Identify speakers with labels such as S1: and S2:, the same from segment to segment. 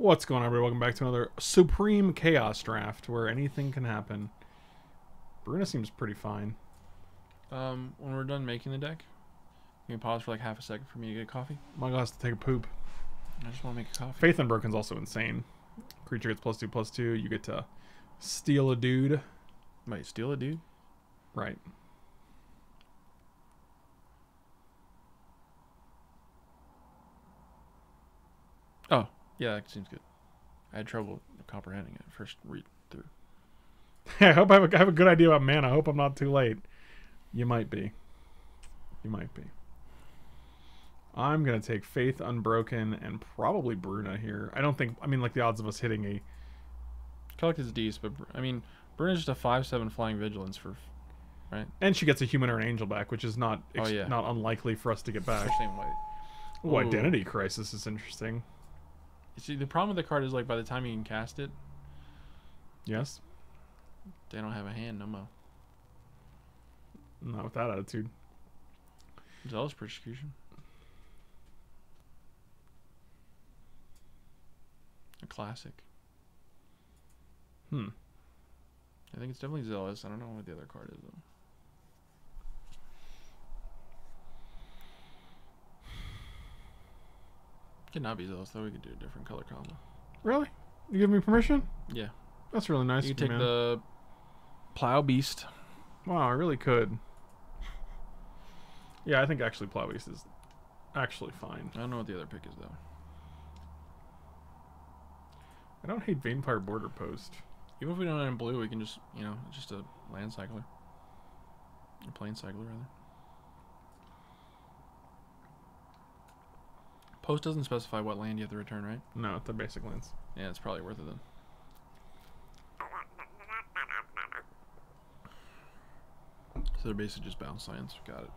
S1: What's going on, everybody? Welcome back to another Supreme Chaos Draft where anything can happen. Bruna seems pretty fine.
S2: Um, when we're done making the deck, you can pause for like half a second for me to get coffee.
S1: Michael has to take a poop.
S2: I just want to make a coffee.
S1: Faith Unbroken's also insane. Creature gets plus two, plus two. You get to steal a dude.
S2: Wait, steal a dude?
S1: Right.
S2: Oh, yeah, that seems good. I had trouble comprehending it first read through.
S1: I hope I have, a, I have a good idea about mana. I hope I'm not too late. You might be. You might be. I'm going to take Faith Unbroken and probably Bruna here. I don't think, I mean, like the odds of us hitting a.
S2: Collect is decent, but I mean, Bruna's just a 5 7 flying vigilance for. Right?
S1: And she gets a human or an angel back, which is not
S2: Oh, yeah.
S1: not unlikely for us to get back.
S2: White.
S1: Ooh,
S2: Ooh.
S1: Identity Crisis is interesting.
S2: See, the problem with the card is like by the time you can cast it,
S1: Yes?
S2: they don't have a hand no more.
S1: Not with that attitude.
S2: Zealous Persecution. A classic.
S1: Hmm.
S2: I think it's definitely Zealous. I don't know what the other card is though. Could not be Zealous though. We could do a different color combo.
S1: Really? You give me permission?
S2: Yeah.
S1: That's really nice.
S2: you take
S1: man.
S2: the Plow Beast.
S1: Wow, I really could. Yeah, I think actually Plow Beast is actually fine.
S2: I don't know what the other pick is though.
S1: I don't hate Veinfire Borderpost.
S2: Even if we don't have it in blue, we can just you know just a land cycler. A plane cycler rather. Post doesn't specify what land you have to return, right?
S1: No, the basic lands.
S2: Yeah, it's probably worth it then. So they're basically just bounce lands. Got it.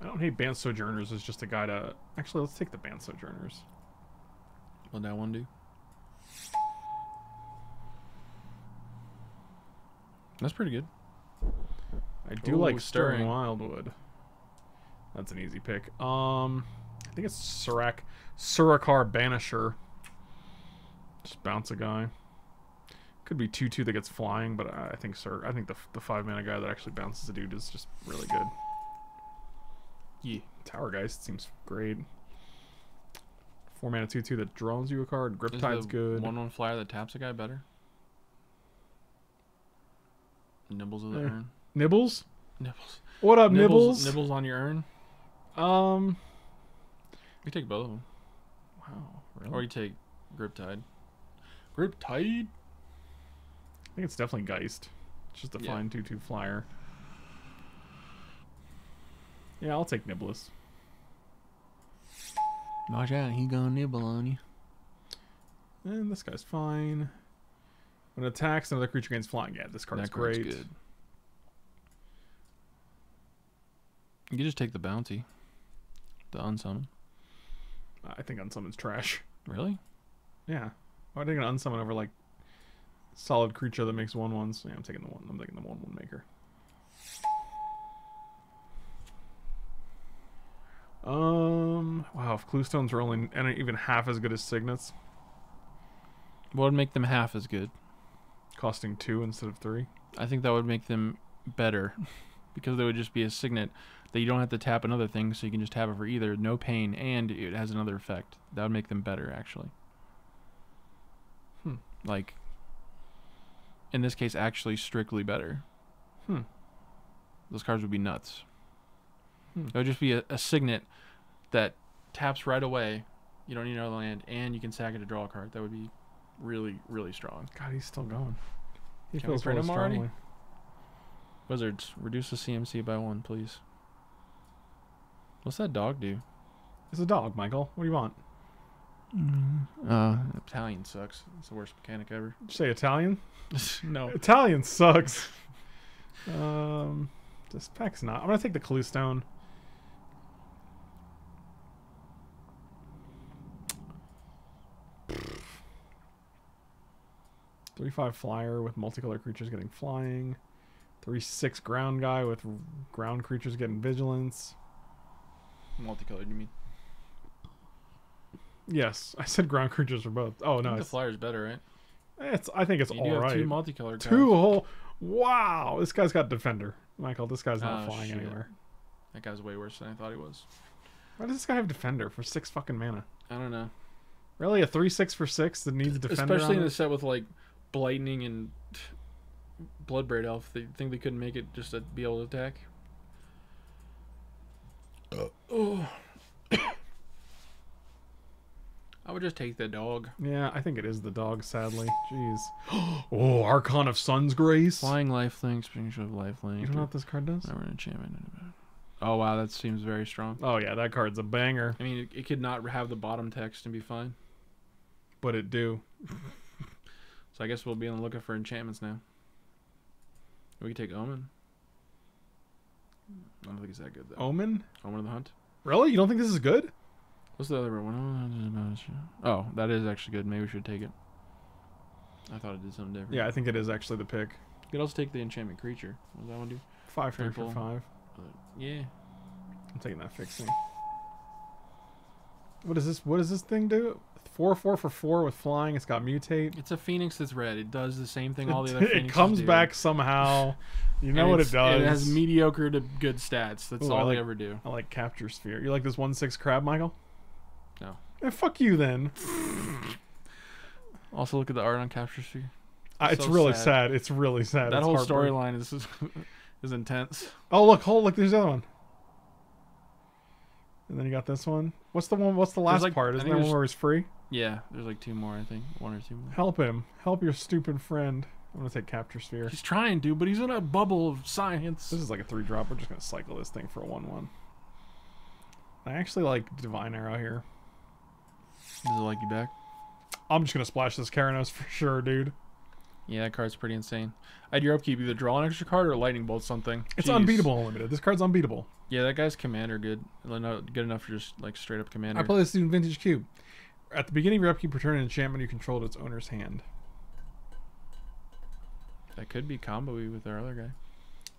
S1: I don't hate Bant Sojourners as just a guy to. Actually, let's take the Bant Sojourners.
S2: What that one do? That's pretty good.
S1: I do
S2: Ooh,
S1: like Stirring
S2: Stirring.
S1: Wildwood. That's an easy pick. Um, I think it's Surak, Surrakar Banisher. Just bounce a guy. Could be two two that gets flying, but I think Sir, I think the the five mana guy that actually bounces a dude is just really good.
S2: Yeah.
S1: Tower Geist seems great. Four mana two two that draws you a card.
S2: Is
S1: Griptide's good.
S2: One one flyer that taps a guy better. Nibbles of the
S1: Eh.
S2: urn.
S1: Nibbles.
S2: Nibbles.
S1: What up,
S2: Nibbles.
S1: Nibbles?
S2: Nibbles on your urn.
S1: Um.
S2: we take both of them,
S1: Wow. Really?
S2: or you take Griptide. Griptide.
S1: I think it's definitely Geist. It's just a
S2: Yeah.
S1: fine 2 2 flyer. Yeah, I'll take Niblis.
S2: Watch out, he gonna nibble on you.
S1: And this guy's fine. When it attacks, another creature gains flying. Yeah, this card's
S2: that card's
S1: great.
S2: good. You can just take the bounty. The unsummon.
S1: I think Unsummon's trash.
S2: Really?
S1: Yeah. Why take an Unsummon over, like, solid creature that makes 1 1s? Yeah, I'm taking the one. I'm taking the 1 1 maker. Um, wow, if Cluestones were only and even half as good as Signets,
S2: What would make them half as good?
S1: costing 2 instead of 3.
S2: I think that would make them better because they would just be a signet that you don't have to tap another thing, so you can just tap it for either no pain and it has another effect. That would make them better, actually.
S1: Hmm.
S2: Like, in this case, actually strictly better.
S1: Hmm.
S2: Those cards would be nuts.
S1: Hmm.
S2: It would just be a, a signet that taps right away. You don't need another land, and you can sack it to draw a card. That would be really, really strong.
S1: God, he's still going. He
S2: Can we
S1: feels
S2: print
S1: really
S2: him already? Wizards, reduce the CMC by one, please. What's that dog do?
S1: It's a dog, Michael. What do you want?
S2: Uh, Italian sucks. It's the worst mechanic ever.
S1: Did you say Italian?
S2: no.
S1: Italian sucks. um, this pack's not. I'm gonna take the Clue Stone. Three five flyer with multicolored creatures getting flying. Three six ground guy with ground creatures getting vigilance.
S2: Multicolored, you mean?
S1: Yes, I said ground creatures for both. Oh no,
S2: the flyer's better, right?
S1: it's I think it's
S2: you have
S1: right.
S2: two multicolored
S1: Two
S2: guys.
S1: whole. Wow, this guy's got defender. Michael, this guy's not
S2: Oh,
S1: flying
S2: shit.
S1: anywhere.
S2: That guy's way worse than I thought he was.
S1: Why does this guy have defender for six fucking mana?
S2: I don't know.
S1: Really, a three six for six that needs defender?
S2: Especially in a set with like Blightning and Bloodbraid Elf. They think they couldn't make it just to be able to attack. Oh. I would just take the dog.
S1: Yeah, I think it is the dog. Sadly, jeez. oh, Archon of Sun's Grace.
S2: Flying lifelink, spiritual lifelink.
S1: You don't know what this card does?
S2: Never an enchantment. Oh wow, that seems very strong.
S1: Oh yeah, that card's a banger,
S2: I mean, it, it could not have the bottom text and be fine.
S1: but it do.
S2: So I guess we'll be on the lookout for enchantments now. We could take Omen. I don't think it's that good though.
S1: Omen?
S2: Omen of the Hunt.
S1: Really? You don't think this is good?
S2: What's the other one? Oh, that is actually good. Maybe we should take it. I thought it did something different.
S1: Yeah, I think it is actually the pick.
S2: You could also take the enchantment creature. What does that one do?
S1: Five for five.
S2: Uh, yeah.
S1: I'm taking that fixing. What does this? What does this thing do? Four four for four with flying. It's got mutate.
S2: It's a phoenix that's red. It does the same thing all the other
S1: it comes
S2: do.
S1: back somehow. You know
S2: And
S1: what it does.
S2: It has mediocre to good stats. That's
S1: Ooh, I
S2: all
S1: like-
S2: they ever do.
S1: I like capture sphere. You like this one six crab, Michael?
S2: No.
S1: Eh, fuck you then.
S2: Also, look at the art on Capture Sphere.
S1: Uh, it's
S2: So
S1: really
S2: sad.
S1: sad. It's really sad.
S2: that
S1: It's
S2: whole storyline is is intense.
S1: Oh look, hold look. There's the other one. And then you got this one. What's the one? What's the last
S2: like-
S1: part? Isn't that one where it's free?
S2: Yeah, there's like two more, I think. One or two more.
S1: Help him. Help your stupid friend. I'm gonna take capture sphere.
S2: He's trying to, but he's in a bubble of science.
S1: This is like a three drop. We're just gonna cycle this thing for a one one. I actually like divine arrow here.
S2: Does it like you back?
S1: I'm just gonna splash this Keranos for sure, dude.
S2: Yeah, that card's pretty insane. I'd your upkeep either draw an extra card or lightning bolt something.
S1: It's
S2: Jeez.
S1: unbeatable unlimited. This card's unbeatable.
S2: Yeah, that guy's commander good. Good enough for just like straight up commander.
S1: I play this in Vintage Cube. At the beginning of your upkeep, return an enchantment you controlled to its owner's hand.
S2: that could be combo with our other guy.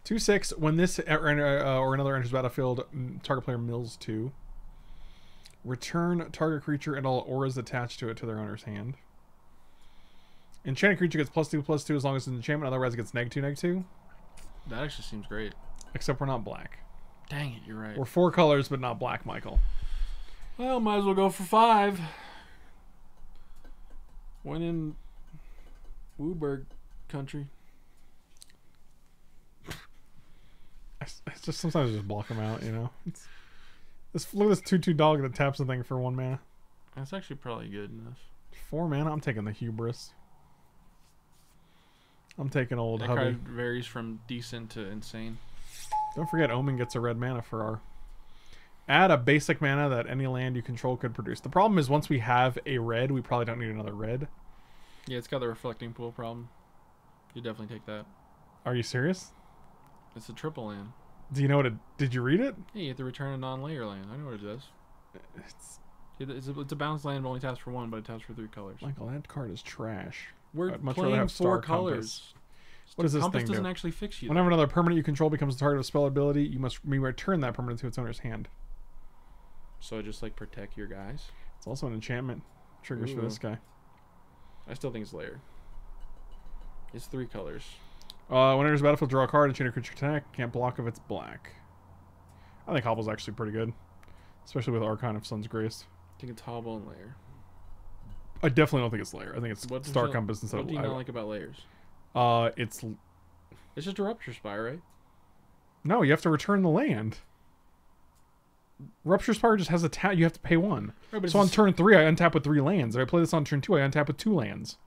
S1: Two six. When this uh, or, uh, or another enters battlefield, mm, target player mills two. Return target creature and all auras attached to it to their owner's hand. Enchanted creature gets plus two plus two as long as it's an enchantment. Otherwise, it gets neg two neg two.
S2: That actually seems great.
S1: Except we're not black.
S2: Dang it, you're right.
S1: We're four colors, but not black, Michael.
S2: Well, might as well go for five. When in Wooburg country.
S1: I, just sometimes I just block them out. You know. It's, this look at this two two dog that taps the thing for one mana.
S2: That's actually probably good enough.
S1: Four mana. I'm taking the hubris. I'm taking old
S2: That
S1: hubby.
S2: card varies from decent to insane.
S1: Don't forget, Omen gets a red mana for our. Add a basic mana that any land you control could produce. The problem is once we have a red, we probably don't need another red.
S2: Yeah, it's got the reflecting pool problem. You definitely take that.
S1: Are you serious?
S2: It's a triple land.
S1: Do you know what it? Did you read it?
S2: Hey, you have to return a non-Lair land. I know what it does.
S1: It's,
S2: It's a, it's a balanced land, but only taps for one, but it taps for three colors.
S1: Michael, that card is trash.
S2: We're
S1: I'd much rather
S2: playing
S1: have
S2: four
S1: Star Compass.
S2: colors.
S1: What does this
S2: Compass
S1: thing
S2: doesn't
S1: do?
S2: actually fix you.
S1: Whenever another permanent you control becomes the target of a spell ability, you must me return that permanent to its owner's hand.
S2: So just like protect your guys.
S1: It's also an enchantment. Triggers for this guy.
S2: I still think it's Lair. It's three colors.
S1: Uh, when it enters the battlefield, draw a card. Enchanted creature attack. Can't block if it's black. I think Hobble's actually pretty good, especially with Archon of Sun's Grace.
S2: I think it's hobble and Lair.
S1: I definitely don't think it's Lair. I think it's
S2: What
S1: Star Compass instead
S2: What
S1: of
S2: do you
S1: I-
S2: not like about Lairs?
S1: Uh, it's
S2: It's just a rupture spire, right?
S1: no. You have to return the land. Rupture Spire just has a tap. You have to pay one.
S2: Right,
S1: So on turn three, I untap with three lands. If I play this on turn two, I untap with two lands.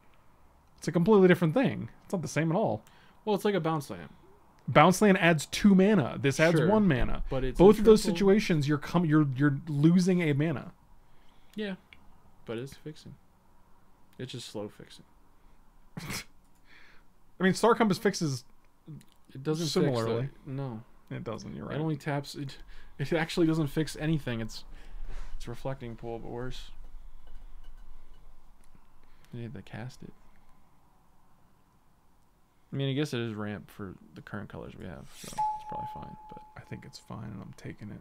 S1: It's a completely different thing. It's not the same at all.
S2: well, it's like a bounce land,
S1: Bounce land adds two mana. This adds
S2: Sure.
S1: one mana.
S2: but it's
S1: Both of those situations, you're com- you're you're losing a mana.
S2: Yeah, but it's fixing. It's just slow fixing.
S1: I mean, Star Compass fixes.
S2: It doesn't
S1: Similarly.
S2: Fix the, no,
S1: It doesn't. You're right.
S2: it only taps. It, it actually doesn't fix anything. It's it's reflecting pool, but worse. You need to cast it. I mean, I guess it is ramp for the current colors we have, so it's probably fine. But
S1: I think it's fine, and I'm taking it.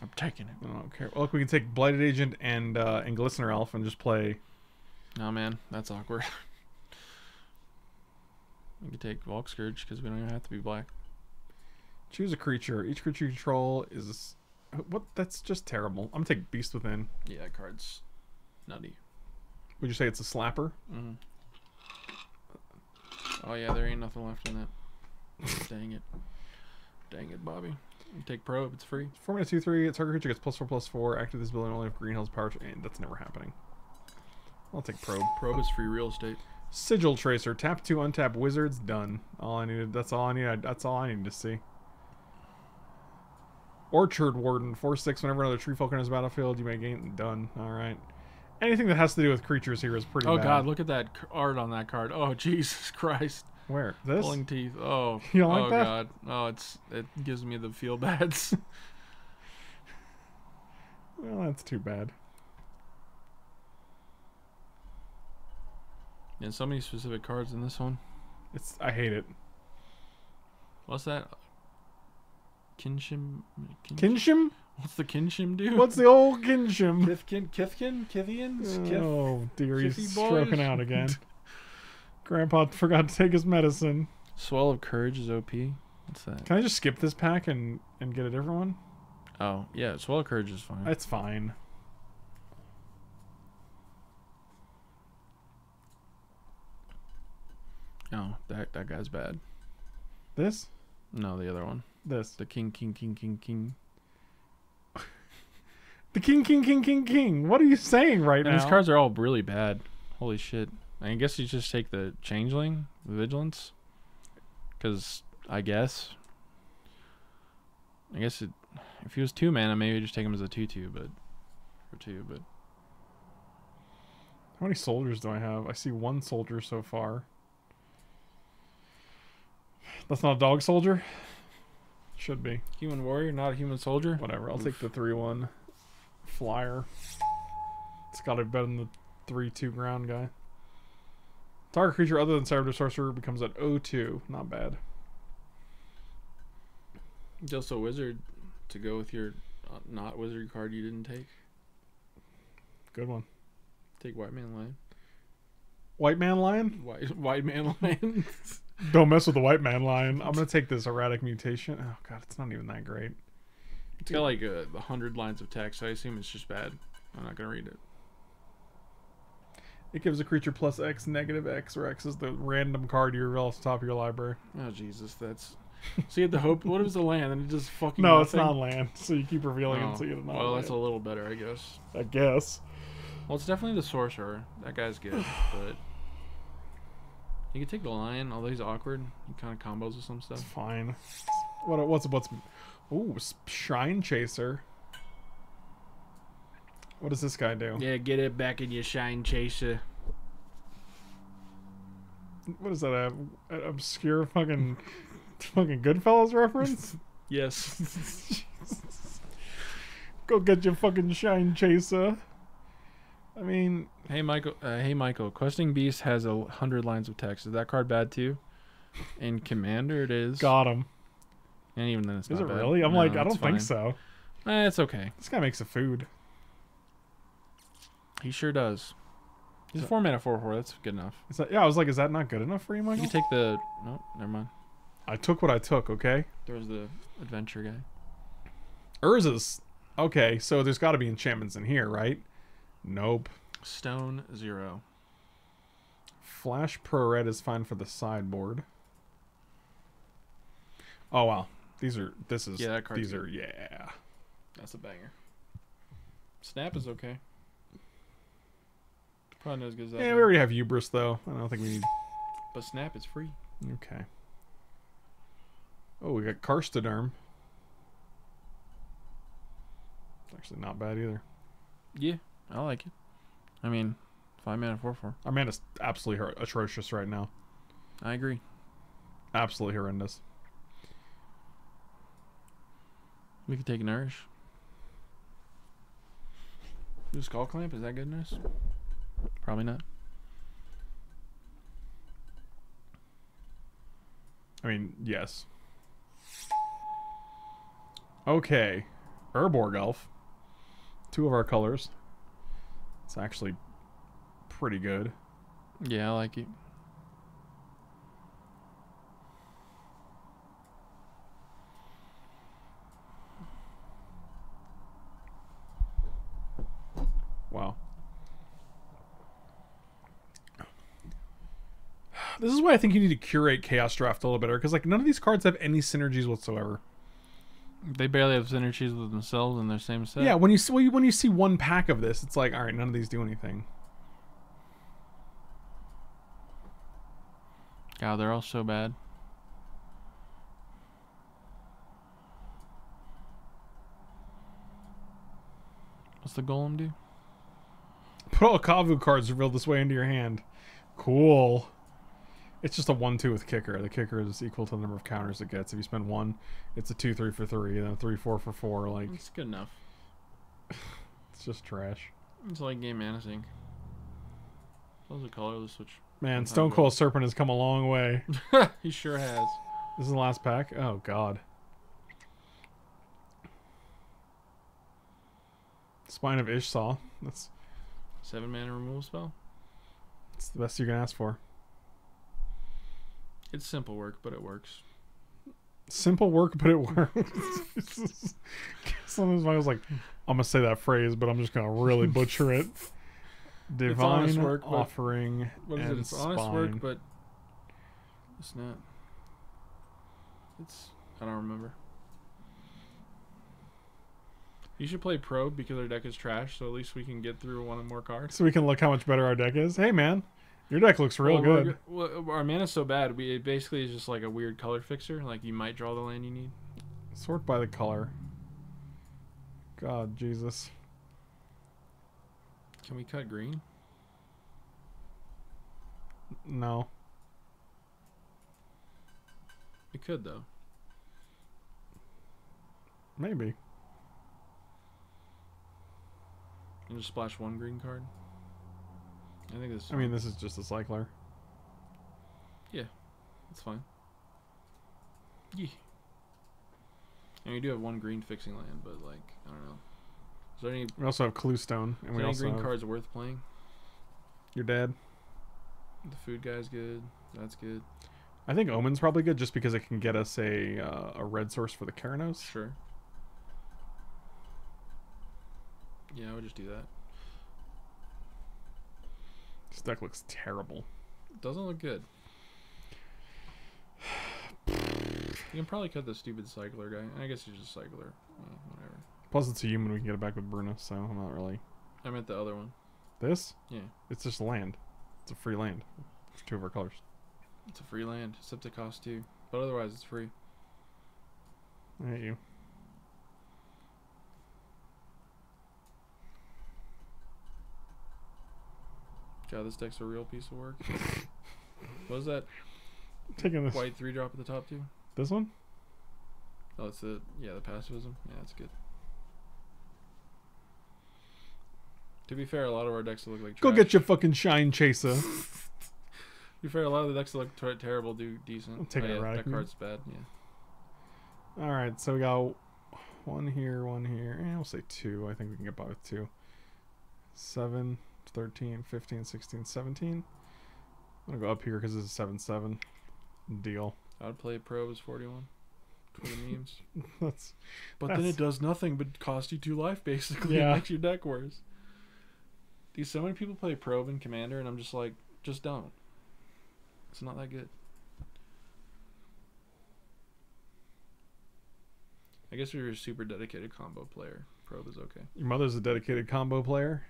S2: I'm taking it.
S1: I don't care. Well, look, we can take Blighted Agent and uh, and Glistener Elf and just play.
S2: No, man, that's awkward. we can take Volk Scourge because we don't even have to be black.
S1: Choose a creature. Each creature you control is. What? That's just terrible. I'm gonna take Beast Within.
S2: Yeah, that card's nutty.
S1: Would you say it's a slapper?
S2: hmm Oh yeah, there ain't nothing left in that. Dang it. Dang it, Bobby. You take probe, it's free.
S1: Four mana two three. Target creature gets plus four plus four. Active this ability only if Green Hill's power. And that's never happening. I'll take probe.
S2: Probe is free real estate.
S1: Sigil Tracer. Tap two, untap wizards. Done. All I needed. That's all I needed. That's all I needed to see. Orchard Warden. Four six. Whenever another tree folk enters the battlefield, you may gain. Done. All right. Anything that has to do with creatures here is pretty.
S2: Oh
S1: bad.
S2: god, look at that art on that card. Oh Jesus Christ.
S1: Where this?
S2: Pulling teeth. Oh.
S1: You don't like
S2: oh
S1: that?
S2: god. Oh, it's it gives me the feel bads.
S1: Well, that's too bad.
S2: And so many specific cards in this one.
S1: It's. I hate it.
S2: What's that? Kinshim. Kin-
S1: Kinshim.
S2: What's the Kinshim do?
S1: What's the old Kinshim?
S2: Kithkin? Kithkin? Kithians? Oh, Kith-
S1: Oh dear, he's stroking out again. Grandpa forgot to take his medicine.
S2: Swell of Courage is OP. What's that?
S1: Can I just skip this pack and and get a different one?
S2: Oh, yeah, Swell of Courage is fine.
S1: That's fine.
S2: Oh, that that guy's bad.
S1: This,
S2: No, the other one.
S1: this,
S2: The King, King, King, King, King.
S1: the king, king, king, king, king. What are you saying right
S2: And
S1: now?
S2: these cards are all really bad. Holy shit. I guess you just take the Changeling, the Vigilance. Because, I guess. I guess it, if he was two mana, maybe just take him as a 2 2, but. For two, but.
S1: How many soldiers do I have? I see one soldier so far. That's not a dog soldier. Should be.
S2: Human Warrior, not a human soldier?
S1: Whatever. I'll take the three one flyer. It's got to be better than the three two ground guy. Target creature other than Cyber Sorcerer becomes an 0-2. Not bad.
S2: Just a wizard to go with your uh, not wizard card you didn't take.
S1: Good one.
S2: Take White Man Lion.
S1: White Man Lion?
S2: White, white Man Lion.
S1: Don't mess with the White Man line. I'm gonna take this erratic mutation. Oh god, it's not even that great.
S2: it's got like a, a hundred lines of text. I assume it's just bad. I'm not gonna read it.
S1: It gives a creature plus X, negative X, or X is the random card you reveal off the top of your library.
S2: Oh Jesus, that's. So you had the hope. What was the land? And it just fucking.
S1: No, it's not land, so you keep revealing
S2: Oh,
S1: until you get not
S2: well, that's a little better, I guess.
S1: I guess.
S2: Well, it's definitely the sorcerer. That guy's good, but you can take the lion. Although he's awkward, he kind of combos with some
S1: It's
S2: stuff.
S1: fine. What? What's what's? Ooh, s- Shrine Chaser. What does this guy do?
S2: Yeah, get it back in your shine chaser.
S1: What is that? A, an obscure fucking fucking Goodfellas reference?
S2: Yes.
S1: Go get your fucking Shine Chaser. I mean,
S2: hey Michael. Uh, hey Michael. Questing Beast has a hundred lines of text. Is that card bad too? In Commander, it is.
S1: got him.
S2: And even then, it's
S1: Is
S2: not
S1: it
S2: bad.
S1: really? I'm
S2: No,
S1: like, I don't think so.
S2: Eh, it's okay.
S1: This guy makes a food.
S2: He sure does. He's a
S1: So-
S2: four mana four four. That's good enough.
S1: Is that, yeah, I was like, is that not good enough for you,
S2: You
S1: Michael?
S2: can take the. No, never mind.
S1: I took what I took. Okay.
S2: There's the adventure guy.
S1: Urza's. Okay, so there's got to be enchantments in here, right? Nope.
S2: Stone zero.
S1: Flash Pro Red is fine for the sideboard. Oh wow, these are this is
S2: Yeah, that
S1: these
S2: good.
S1: are yeah.
S2: That's a banger. Snap is okay. Probably not as good as that.
S1: Yeah, we already have Hubris though. I don't think we need.
S2: But Snap is free.
S1: Okay. Oh, we got Karstoderm. It's actually not bad either.
S2: Yeah, I like it. I mean, five mana four four.
S1: Our mana is absolutely atrocious right now.
S2: I agree.
S1: Absolutely horrendous.
S2: We could take Nourish. Do Skull Clamp, is that goodness? Probably not.
S1: I mean, yes. Okay. Elf. Two of our colors. It's actually pretty good.
S2: Yeah, I like it.
S1: Wow. This is why I think you need to curate Chaos Draft a little better, because like none of these cards have any synergies whatsoever.
S2: They barely have synergies with themselves in their same set.
S1: Yeah, when you see when you see one pack of this, it's like, all right, none of these do anything.
S2: God, they're all so bad. What's the golem do?
S1: Put all Kavu cards revealed this way into your hand. Cool. It's just a one-two with kicker. The kicker is equal to the number of counters it gets. If you spend one, it's a two-three for three, then a three-four for four. Like
S2: It's good enough.
S1: it's just trash.
S2: It's like game mana sync. Those are colorless, which
S1: Man, Stone Cold Serpent has come a long way.
S2: he sure has.
S1: This is the last pack. Oh God. Spine of Ish Sah. That's
S2: Seven mana removal spell.
S1: It's the best you can ask for.
S2: It's simple work, but it works.
S1: Simple work, but it works. Sometimes I was like, I'm gonna say that phrase, but I'm just gonna really butcher it. Divine
S2: honest work, but-
S1: offering
S2: What is it? It's honest work, but it's not. It's I don't remember. You should play probe because our deck is trash, so at least we can get through one or more cards.
S1: So we can look how much better our deck is. Hey man, your deck looks real
S2: Well,
S1: good.
S2: go- well, our mana's so bad. We it basically is just like a weird color fixer. Like you might draw the land you need.
S1: Sort by the color. God, Jesus.
S2: Can we cut green?
S1: No.
S2: We could though.
S1: Maybe.
S2: And just splash one green card. I think this.
S1: I mean, this is just a cycler. Yeah.
S2: It's fine. Yeah. And we do have one green fixing land, but like I don't know. Is there any,
S1: We also have Cluestone, and
S2: there
S1: we
S2: any
S1: also
S2: green
S1: have
S2: cards worth playing?
S1: your dad.
S2: The food guy's good. That's good.
S1: I think Omen's probably good just because it can get us a uh, a red source for the Keranos.
S2: Sure. Yeah, I would just do that.
S1: This deck looks terrible.
S2: Doesn't look good. You can probably cut the stupid cycler guy. I guess he's just cycler. Yeah, whatever.
S1: Plus, it's a human. We can get it back with Bruna, so I'm not really.
S2: I meant the other one.
S1: This?
S2: Yeah.
S1: It's just land. It's a free land. For two of our colors.
S2: It's a free land, except it costs two. But otherwise, it's free.
S1: I hate you.
S2: God, this deck's a real piece of work. what is that
S1: taking this.
S2: white three drop at the top too?
S1: This one?
S2: Oh, it's the yeah the pacifism. Yeah, that's good. To be fair, a lot of our decks look like
S1: Go get your fucking shine chaser.
S2: To be fair, a lot of the decks look ter- terrible do decent.
S1: I'm taking
S2: oh, yeah. That card's bad. Yeah.
S1: All right, so we got one here, one here. Eh, we'll say two. I think we can get by with two. 7, 13, 15, 16, 17. I'm going to go up here because this is 7 7. Deal.
S2: I'd play Pro as 41. Twitter memes.
S1: That's
S2: But
S1: then
S2: then
S1: it
S2: it does nothing but cost you two life, basically.
S1: Yeah.
S2: It makes your deck worse. Dude, so many people play Probe and Commander, and I'm just like, just don't. It's not that good. I guess if you're a super dedicated combo player, Probe is okay.
S1: your mother's a dedicated combo player.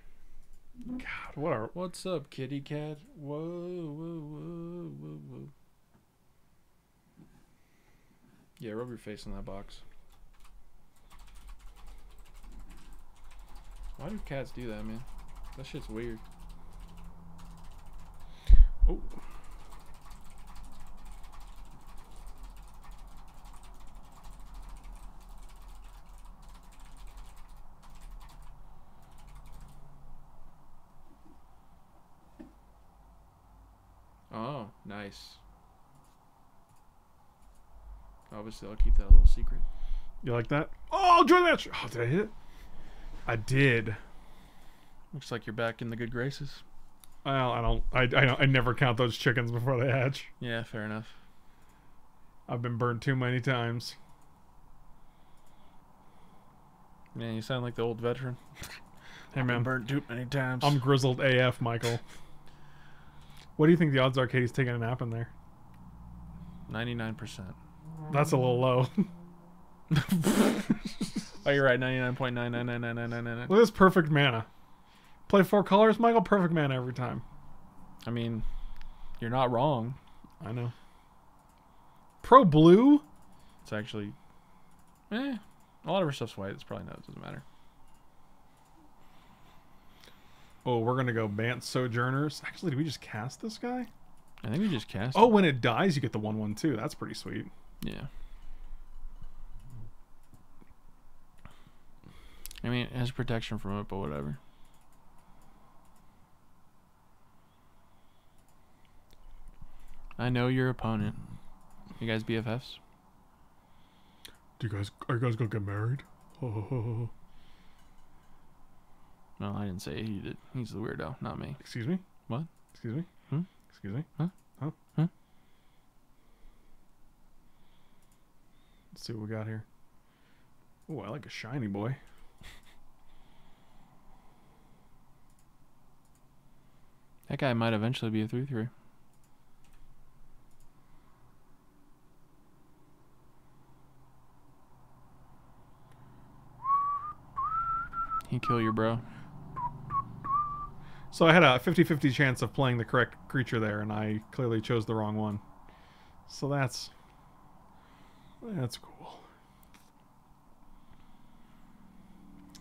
S1: God, what are
S2: What's up, kitty cat? Whoa, whoa, whoa, whoa, whoa. Yeah, rub your face on that box. Why do cats do that, man? That shit's weird.
S1: Oh.
S2: Oh, nice. Obviously, I'll keep that a little secret.
S1: You like that? Oh, join that! Oh, did I hit it? I did.
S2: Looks like you're back in the good graces.
S1: Well, I don't. I, I don't. I never count those chickens before they hatch.
S2: Yeah, fair enough.
S1: I've been burned too many times.
S2: Man, you sound like the old veteran.
S1: Hey man,
S2: burnt too many times.
S1: I'm grizzled AF, Michael. What do you think the odds are Katie's taking a nap in there?
S2: 99%.
S1: That's a little low.
S2: Oh, you're right. 99.9999999.
S1: Look at this perfect mana. Play four colors, Michael. Perfect mana every time.
S2: I mean, you're not wrong.
S1: I know. Pro blue.
S2: It's actually, eh. A lot of her stuff's white. It's probably not. It doesn't matter.
S1: Oh, we're gonna go Bant Sojourners. Actually, did we just cast this guy?
S2: I think we just cast.
S1: Oh, when it dies, you get the one one too. That's pretty sweet.
S2: Yeah. I mean, it has protection from it, but whatever. I know your opponent. You guys BFFs?
S1: Do you guys are you guys gonna get married? Oh,
S2: No, I didn't say he did. He's the weirdo, not me.
S1: excuse me.
S2: What?
S1: Excuse me.
S2: Hmm?
S1: Excuse me.
S2: Huh?
S1: Huh?
S2: Huh?
S1: Let's see what we got here. Oh, I like a shiny boy.
S2: That guy might eventually be a 3 3. He kill your bro.
S1: So I had a 50-50 chance of playing the correct creature there, and I clearly chose the wrong one. So that's that's cool.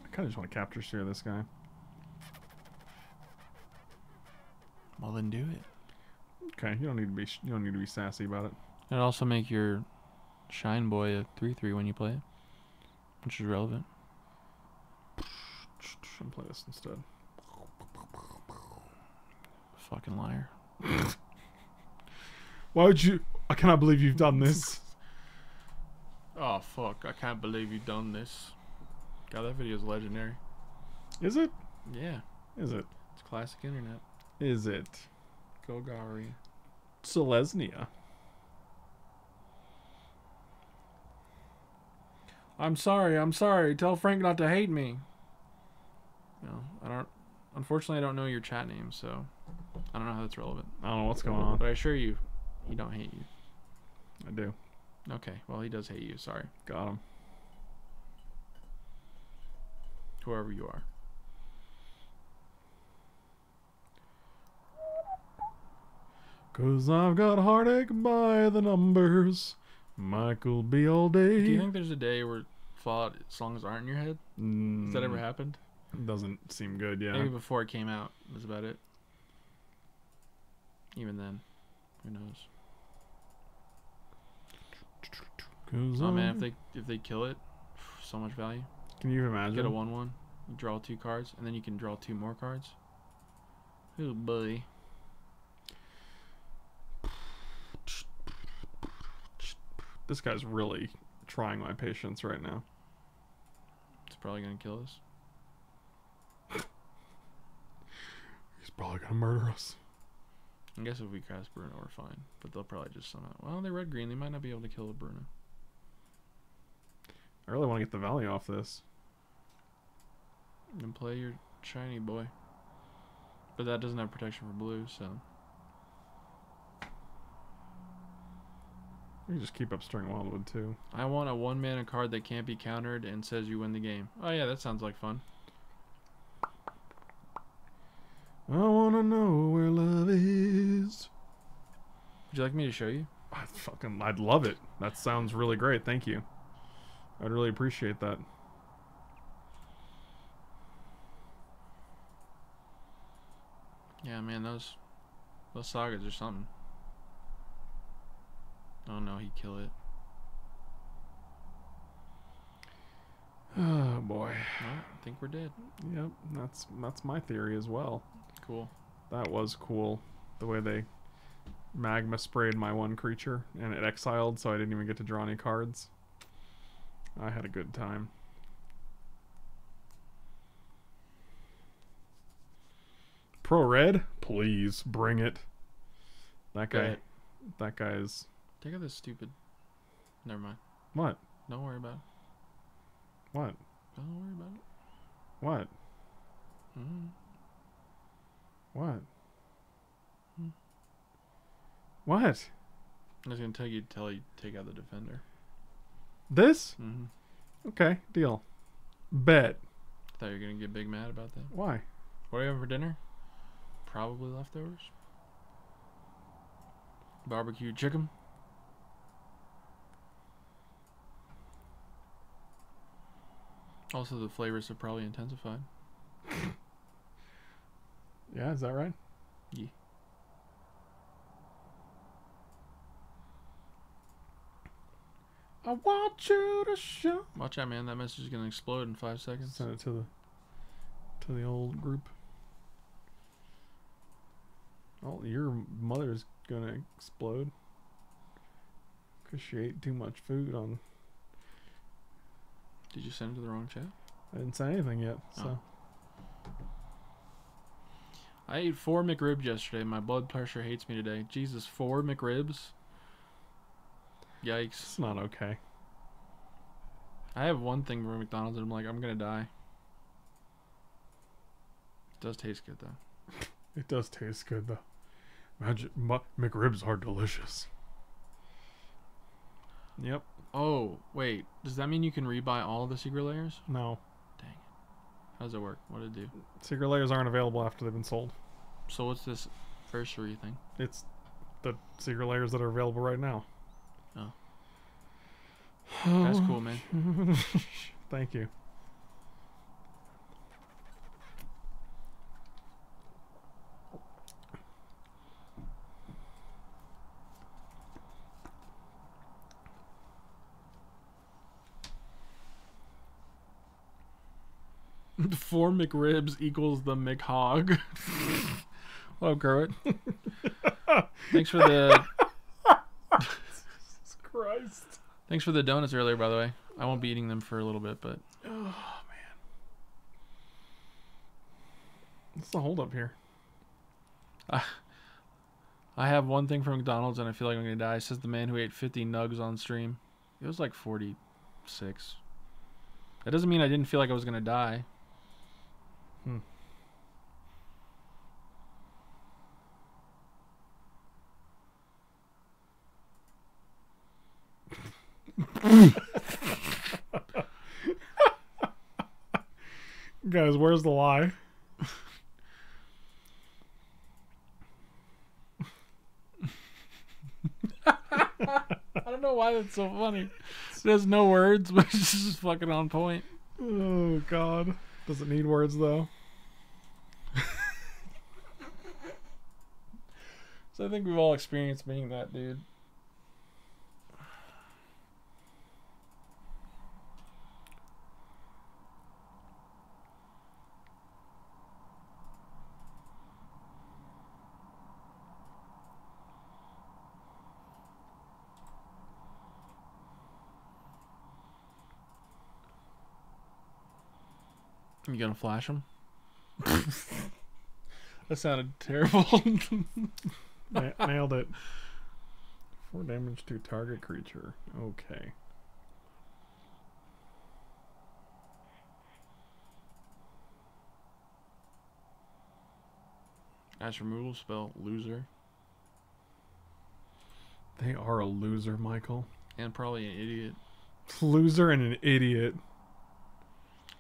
S1: I kind of just want to capture steer this guy.
S2: Well, then do it.
S1: Okay, you don't need to be you don't need to be sassy about it.
S2: It'd also make your Shine Boy a 3 3 when you play it, which is relevant.
S1: I'm play this instead.
S2: Fucking liar.
S1: Why would you? I cannot believe you've done this.
S2: Oh, fuck. I can't believe you've done this. God, that video is legendary.
S1: Is it?
S2: Yeah,
S1: Is it?
S2: it's classic internet.
S1: Is it?
S2: Go Gary.
S1: Selesnya.
S2: I'm sorry, I'm sorry. Tell Frank not to hate me. No, I don't. Unfortunately, I don't know your chat name, so I don't know how that's relevant.
S1: I don't know what's going on.
S2: But I assure you, he don't hate you.
S1: I do.
S2: Okay, well, he does hate you. Sorry,
S1: Got him.
S2: Whoever you are.
S1: Cause I've got heartache by the numbers. Michael B. all day.
S2: Do you think there's a day where Fallout songs aren't in your head? Has that ever
S1: Mm,
S2: happened?
S1: Doesn't seem good, yeah.
S2: Maybe before it came out was about it. Even then, who knows?
S1: 'Cause
S2: Oh man, if they if they kill it, so much value.
S1: Can you imagine?
S2: Get a one one, draw two cards, and then you can draw two more cards. Oh boy.
S1: This guy's really trying my patience right now.
S2: It's probably gonna kill us.
S1: He's probably gonna murder us.
S2: I guess if we cast Bruna, we're fine. But they'll probably just somehow. Well, they're red green. They might not be able to kill a Bruna.
S1: I really want to get the value off this.
S2: And play your shiny boy. But that doesn't have protection for blue, so
S1: You just keep up Stirring Wildwood too.
S2: I want a one mana card that can't be countered and says you win the game. Oh yeah, that sounds like fun.
S1: I wanna know where love is.
S2: Would you like me to show you?
S1: I fucking, I'd love it. That sounds really great. Thank you. I'd really appreciate that.
S2: Yeah, man, those those sagas are something. Oh no, he'd kill it.
S1: Oh boy.
S2: Well, I think we're dead.
S1: Yep, that's that's my theory as well.
S2: Cool.
S1: That was cool. The way they magma sprayed my one creature and it exiled, so I didn't even get to draw any cards. I had a good time. Pro Red, please bring it. That guy,
S2: Right.
S1: that guy is
S2: Take out this stupid. Never mind.
S1: what?
S2: Don't worry about it.
S1: What?
S2: Don't worry about it.
S1: What?
S2: Mm.
S1: What?
S2: Hmm.
S1: What?
S2: I was gonna tell you till you take out the defender.
S1: This?
S2: Mm-hmm.
S1: Okay, deal. Bet.
S2: Thought you were gonna get big mad about that.
S1: Why?
S2: What are you having for dinner? Probably leftovers. Barbecue chicken. Also, the flavors have probably intensified.
S1: Yeah, is that right?
S2: Yeah.
S1: I want you to show.
S2: Watch out, man. That message is gonna explode in five seconds.
S1: Send it to the to the old group. Oh, your mother's gonna explode because she ate too much food on.
S2: Did you send it to the wrong chat?
S1: I didn't say anything yet, oh. so
S2: I ate four McRibs yesterday. My blood pressure hates me today. Jesus, four McRibs. Yikes.
S1: it's not okay.
S2: I have one thing for McDonald's and I'm like, I'm gonna die. It does taste good though.
S1: It does taste good though. Mu- McRibs are delicious. Yep.
S2: Oh, wait. Does that mean you can rebuy all the Secret Lairs?
S1: No, Dang it.
S2: How does it work? What did it do?
S1: Secret Lairs aren't available after they've been sold.
S2: So what's this versary thing?
S1: It's the Secret Lairs that are available right now.
S2: Oh. That's cool, man.
S1: Thank you.
S2: Four McRibs equals the McHog. up, Kerwit? Thanks for the
S1: Jesus Christ.
S2: thanks for the donuts earlier, by the way. I won't be eating them for a little bit, but
S1: Oh man. What's the hold up here?
S2: I have one thing from McDonald's and I feel like I'm gonna die. Says the man who ate 50 nugs on stream. It was like 46. That doesn't mean I didn't feel like I was gonna die.
S1: Hmm. Guys, where's the lie?
S2: I don't know why that's so funny. It has no words, but it's just fucking on point.
S1: Oh god. Does it need words though?
S2: So I think we've all experienced being that dude. You gonna flash him? that sounded terrible.
S1: Na- nailed it. Four damage to target creature. Okay.
S2: Ash removal spell, loser,
S1: They are a loser, Michael.
S2: and probably an idiot.
S1: Loser and an idiot.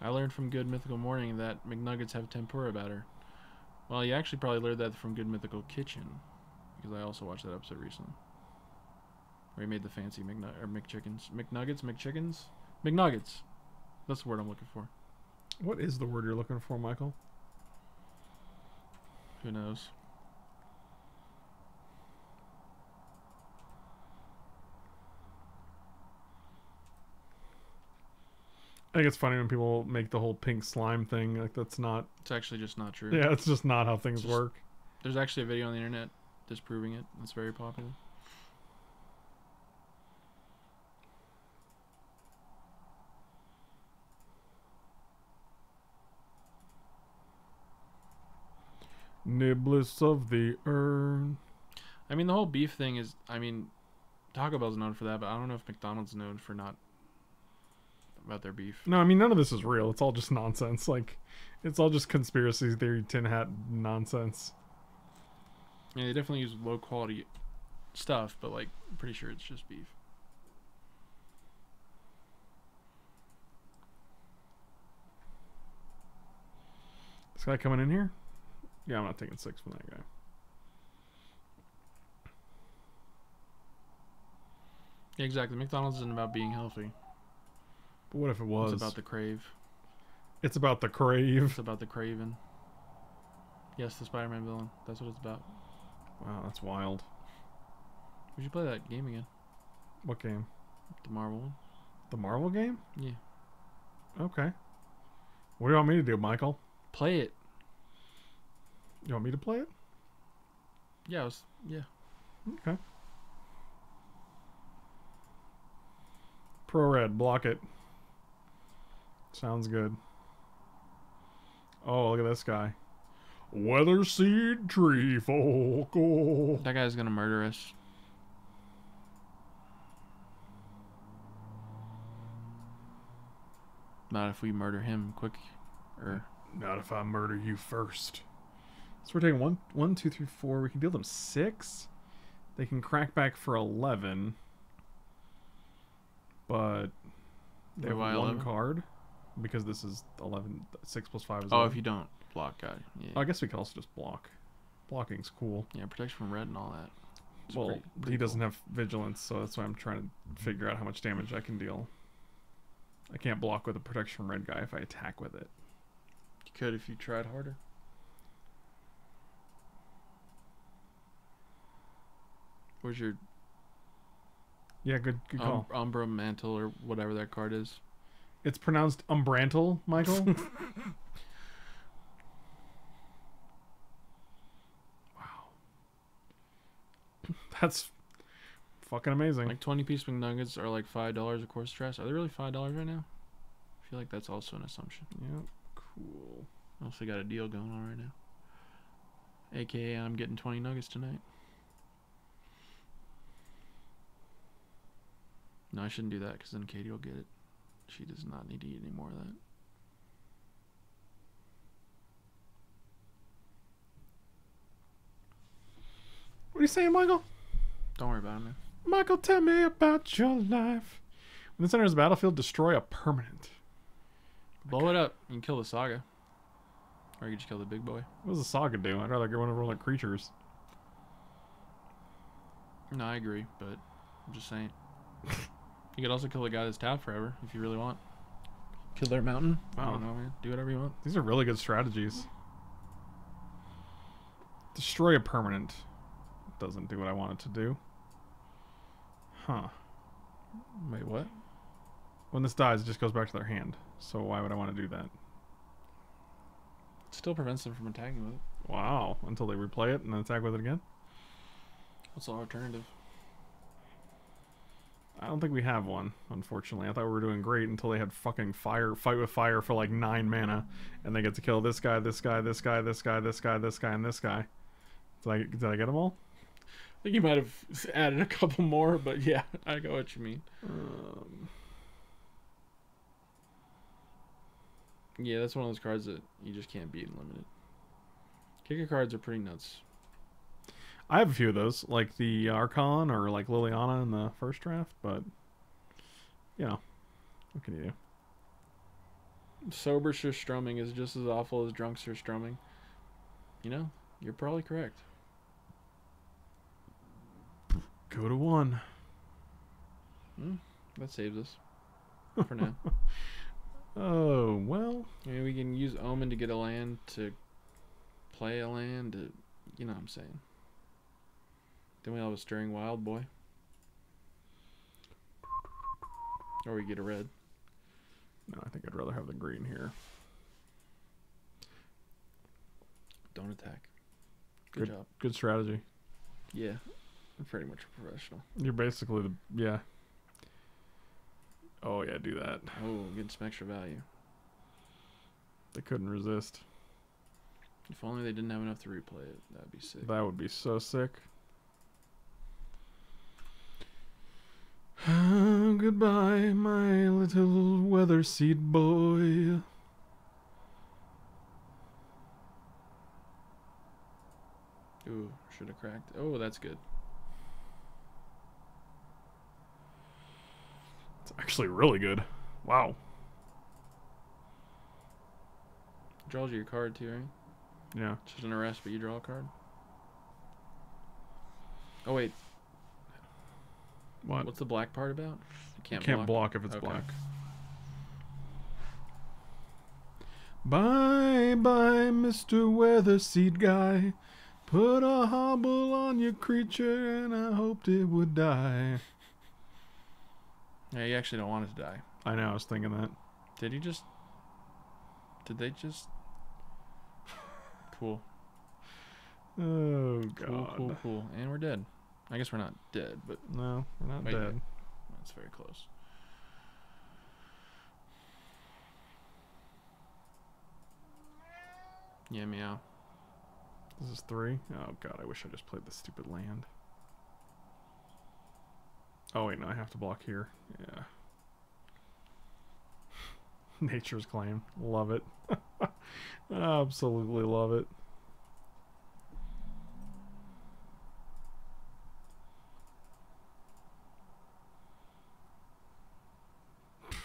S2: I learned from Good Mythical Morning that McNuggets have tempura batter. Well, you actually probably learned that from Good Mythical Kitchen, because I also watched that episode recently. Where he made the fancy McNug- or McChickens, McNuggets, McChickens, McNuggets. That's the word I'm looking for.
S1: What is the word you're looking for, Michael?
S2: Who knows?
S1: I think it's funny when people make the whole pink slime thing. Like that's not.
S2: It's actually just not true.
S1: Yeah, it's just not how things
S2: Just-
S1: work.
S2: There's actually a video on the internet disproving it. It's very popular.
S1: Nibbles of the urn.
S2: I mean, the whole beef thing is. I mean, Taco Bell's known for that, but I don't know if McDonald's known for not about their beef.
S1: No, I mean none of this is real. It's all just nonsense. Like, it's all just conspiracy theory, tin hat nonsense.
S2: Mean, they definitely use low quality stuff, but like, I'm pretty sure it's just beef.
S1: This guy coming in here? Yeah, I'm not taking six from that guy.
S2: Yeah, exactly. McDonald's isn't about being healthy.
S1: But what if it was?
S2: It's about the crave.
S1: It's about the crave.
S2: It's about the craven. Yes, the Spider-Man villain. That's what it's about.
S1: Wow, that's wild.
S2: We should play that game again.
S1: What game?
S2: The Marvel one.
S1: The Marvel game?
S2: Yeah.
S1: Okay. What do you want me to do, Michael?
S2: Play it.
S1: You want me to play it?
S2: Yeah. Was, yeah.
S1: Okay. Pro red, block it. Sounds good. Oh, look at this guy. Weather seed tree folk. Oh.
S2: That guy's gonna murder us. Not if we murder him quick. Or
S1: Not if I murder you first. So we're taking one, one, two, three, four. We can deal them six. They can crack back for eleven. But they have one
S2: 11?
S1: card because this is 11. Six plus five is.
S2: oh,
S1: 11.
S2: if you don't block guy. Yeah.
S1: I guess we could also just block. Blocking's cool.
S2: Yeah, protection from red and all that. It's
S1: well,
S2: pretty-
S1: he
S2: pretty
S1: doesn't have vigilance, so that's why I'm trying to figure out how much damage I can deal. I can't block with a protection from red guy if I attack with it.
S2: You could if you tried harder. Where's your
S1: Yeah, good, good call.
S2: um, Umbra Mantle or whatever that card is?
S1: it's pronounced umbrantle, Michael. wow, that's fucking amazing.
S2: Like 20 piece McNuggets are like $5 a course stress. Are they really $5 right now? I feel like that's also an assumption.
S1: yeah, cool.
S2: They got a deal going on right now. AKA, I'm getting 20 nuggets tonight. No, I shouldn't do that because then Katie will get it. She does not need to eat any more of that.
S1: What are you saying, Michael?
S2: Don't worry about it, man.
S1: Michael, tell me about your life. When this enters the battlefield, destroy a permanent.
S2: Blow it up. and kill the saga. Or you just kill the big boy.
S1: What does a saga do? I'd rather get one of them like creatures.
S2: No, I agree, but I'm just saying. you could also kill the guy that's tapped forever if you really want. Kill their mountain. I don't know, man. Do whatever you want.
S1: These are really good strategies. Destroy a permanent. Doesn't do what I want it to do. Huh.
S2: Wait, what?
S1: When this dies, it just goes back to their hand. So why would I want to do that?
S2: It still prevents them from attacking with it.
S1: Wow. Until they replay it and then attack with it again?
S2: What's the alternative?
S1: I don't think we have one, unfortunately. I thought we were doing great until they had fucking fire fight with fire for like nine mana, and they get to kill this guy, this guy, this guy, this guy, this guy, this guy, and this guy. Did I did I get them all?
S2: I think you might have added a couple more, but yeah, I got what you mean.
S1: Um,
S2: Yeah, that's one of those cards that you just can't beat in limited. Kicker cards are pretty nuts.
S1: I have a few of those, like the Archon or like Liliana in the first draft, but you know, what can you do?
S2: Sober Sir Strumming is just as awful as drunk Sir Strumming. You know, you're probably correct.
S1: Go to one.
S2: Hmm, that saves us for now.
S1: Oh well.
S2: I mean, we can use Omen to get a land to play a land. To, you know what I'm saying. Then we have a Stirring Wild Boy. Or we get a red.
S1: No, I think I'd rather have the green here.
S2: Don't attack. Good, job.
S1: Good strategy.
S2: Yeah. I'm pretty much a professional.
S1: You're basically the yeah. Oh yeah, do that.
S2: Oh, getting some extra value.
S1: They couldn't resist.
S2: If only they didn't have enough to replay it. That'd be sick.
S1: That would be so sick. Goodbye, my little weather seed boy.
S2: Ooh, should have cracked. Oh, that's good.
S1: It's actually really good. Wow.
S2: Draws you your card too, right?
S1: Yeah.
S2: It's just an arrest, but you draw a card. Oh wait,
S1: What?
S2: what's the black part about? You can't,
S1: Can't
S2: block.
S1: block if it's
S2: Okay.
S1: black. Bye bye, Mr. Weather Seed Guy. Put a hobble on your creature and I hoped it would die.
S2: Yeah, you actually don't want it to die.
S1: I know, I was thinking that.
S2: Did he just? Did they just? Cool.
S1: Oh, God.
S2: cool, cool. cool. And we're dead. I guess we're not dead, but
S1: No, we're not dead.
S2: that's very close. Yeah, meow.
S1: This is three. Oh, God, I wish I just played the stupid land. Oh, wait, no, I have to block here. Yeah. Nature's Claim. Love it. Absolutely love it.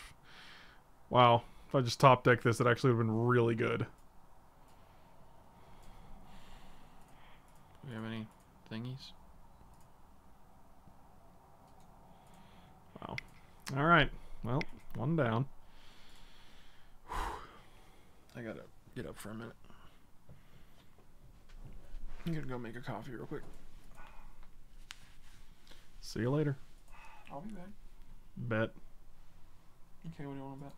S1: Wow. If I just top deck this, it actually would have been really good.
S2: Do we have any thingies?
S1: All right. Well, one down.
S2: I gotta get up for a minute. I'm gonna go make a coffee real quick.
S1: See you later.
S2: I'll be back.
S1: Bet.
S2: Okay, what do you want to bet?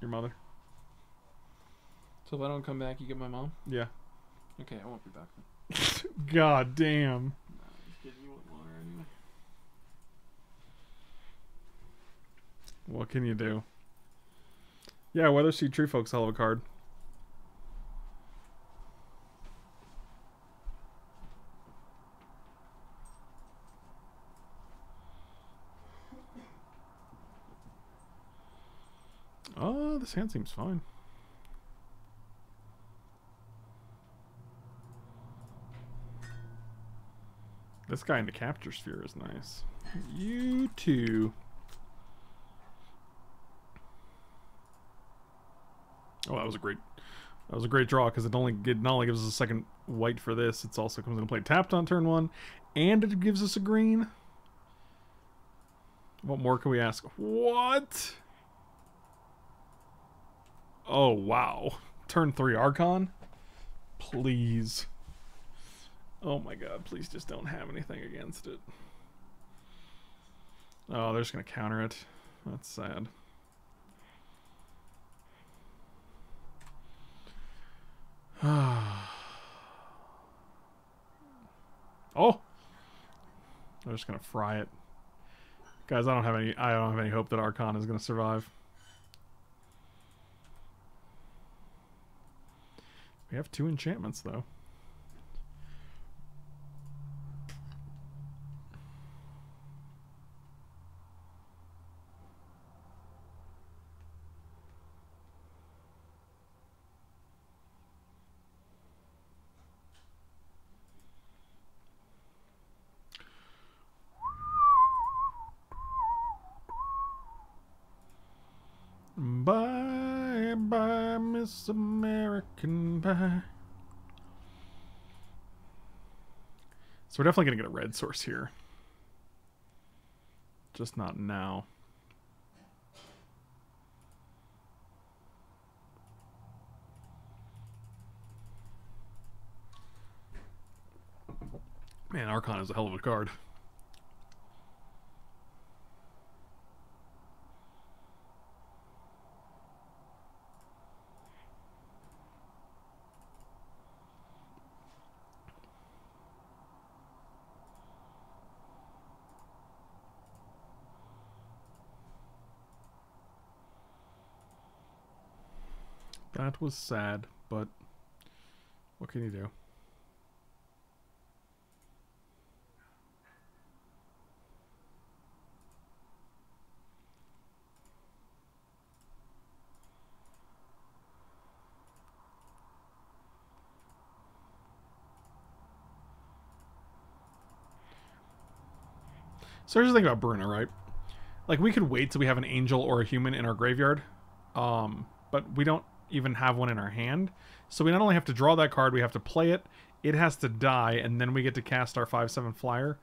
S1: Your mother?
S2: So if I don't come back, you get my mom?
S1: Yeah.
S2: Okay, I won't be back then.
S1: God damn.
S2: Nah, just kidding. You want water anyway?
S1: What can you do? Yeah, Weatherseed Treefolks hell of a card. Oh, uh, this hand seems fine. This guy in the capture sphere is nice. You too. Oh, that was a great. That was a great draw because it only it not only gives us a second white for this, it's also comes into play tapped on turn one, and it gives us a green. What more can we ask? What? Oh wow! Turn three Archon, please. Oh my God! Please just don't have anything against it. Oh, they're just gonna counter it. That's sad. oh, I'm just gonna fry it, guys. I don't have any. I don't have any hope that Archon is gonna survive. We have two enchantments though. Bye, bye, American Pie. So we're definitely going to get a red source here. Just not now. Man, Archon is a hell of a card. Was sad, but what can you do? So here's the thing about Bruna, right? Like we could wait till we have an angel or a human in our graveyard, um, but we don't even have one in our hand. So we not only have to draw that card, we have to play it. It has to die, and then we get to cast our five seven flyer.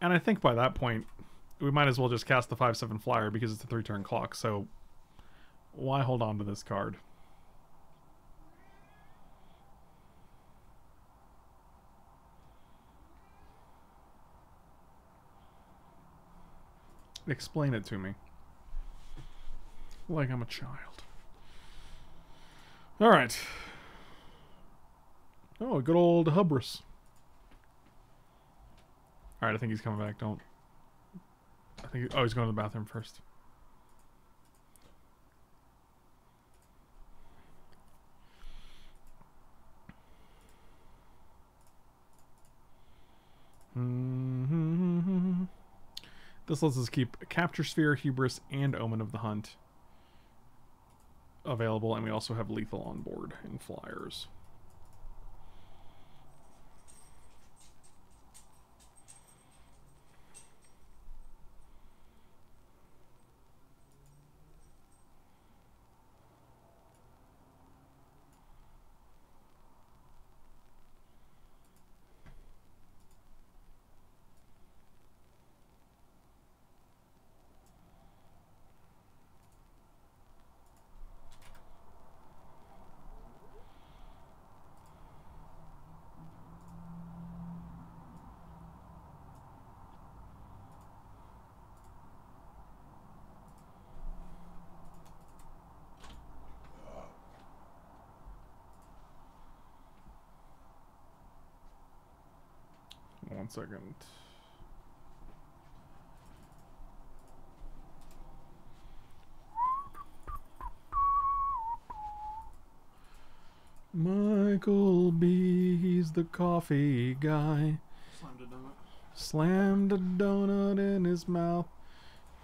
S1: And I think by that point, we might as well just cast the five seven flyer because it's a three turn clock. So why hold on to this card? Explain it to me. Like I'm a child. Alright. Oh, good old Hubris. Alright, I think he's coming back. Don't. I think. Oh, he's going to the bathroom first. Mm-hmm. This lets us keep Capture Sphere, Hubris, and Omen of the Hunt available, and we also have Lethal on board in Flyers. One second. Michael B. He's the coffee guy.
S2: Slammed a donut.
S1: Slammed a donut in his mouth.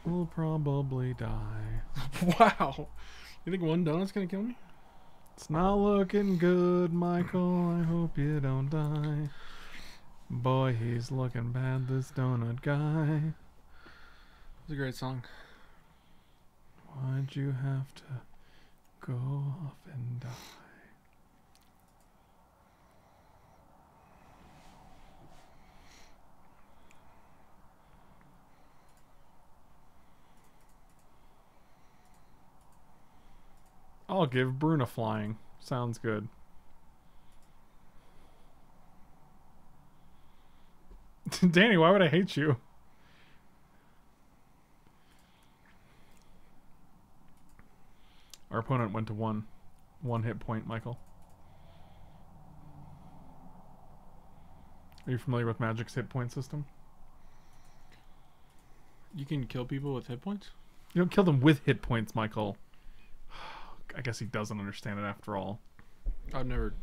S1: Will probably die.
S2: wow. You think one donut's gonna kill me?
S1: It's not looking good, Michael. I hope you don't die. Boy, he's looking bad, this donut guy.
S2: It's a great song.
S1: Why'd you have to go off and die? I'll give Bruna flying. Sounds good. Danny, why would I hate you? Our opponent went to one. One hit point, Michael. Are you familiar with Magic's hit point system?
S2: You can kill people with hit points?
S1: You don't kill them with hit points, Michael. I guess he doesn't understand it after all.
S2: I've never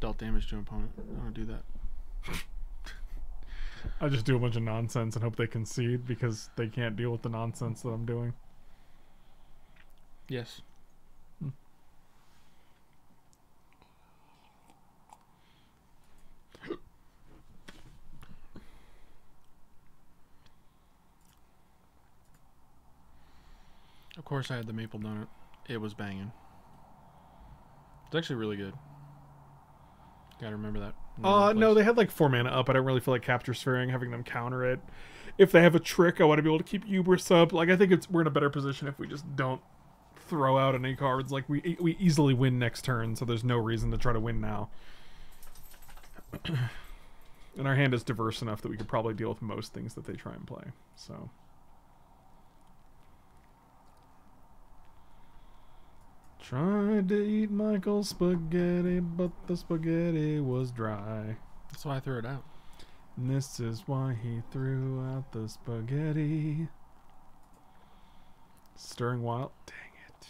S2: dealt damage to an opponent. I don't do that.
S1: I just do a bunch of nonsense and hope they concede because they can't deal with the nonsense that I'm doing.
S2: Yes. Hmm. Of course, I had the maple donut. It was banging. It's actually really good. Gotta remember that.
S1: Uh, no, they had like four mana up. I don't really feel like capture sphering, having them counter it. If they have a trick, I want to be able to keep Hubris up. Like I think it's we're in a better position if we just don't throw out any cards. Like we we easily win next turn, so there's no reason to try to win now. and our hand is diverse enough that we could probably deal with most things that they try and play. So. Tried to eat Michael's spaghetti, but the spaghetti was dry.
S2: That's why I threw it out.
S1: And this is why he threw out the spaghetti. Stirring wild. Dang it.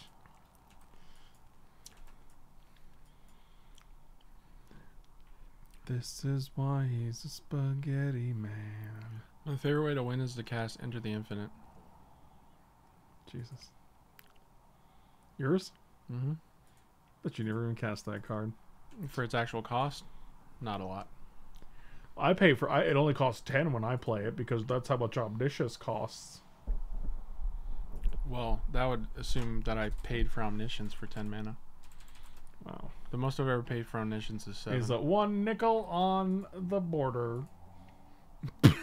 S1: This is why he's a spaghetti man.
S2: My favorite way to win is to cast Enter the Infinite.
S1: Jesus. Yours?
S2: Mm-hmm.
S1: But you never even cast that card.
S2: For its actual cost, not a lot.
S1: I pay for I, it only costs 10 when I play it because that's how much Omniscience costs.
S2: Well, that would assume that I paid for Omniscience for 10 mana.
S1: Wow.
S2: The most I've ever paid for Omniscience is 7.
S1: Is a one nickel on the border.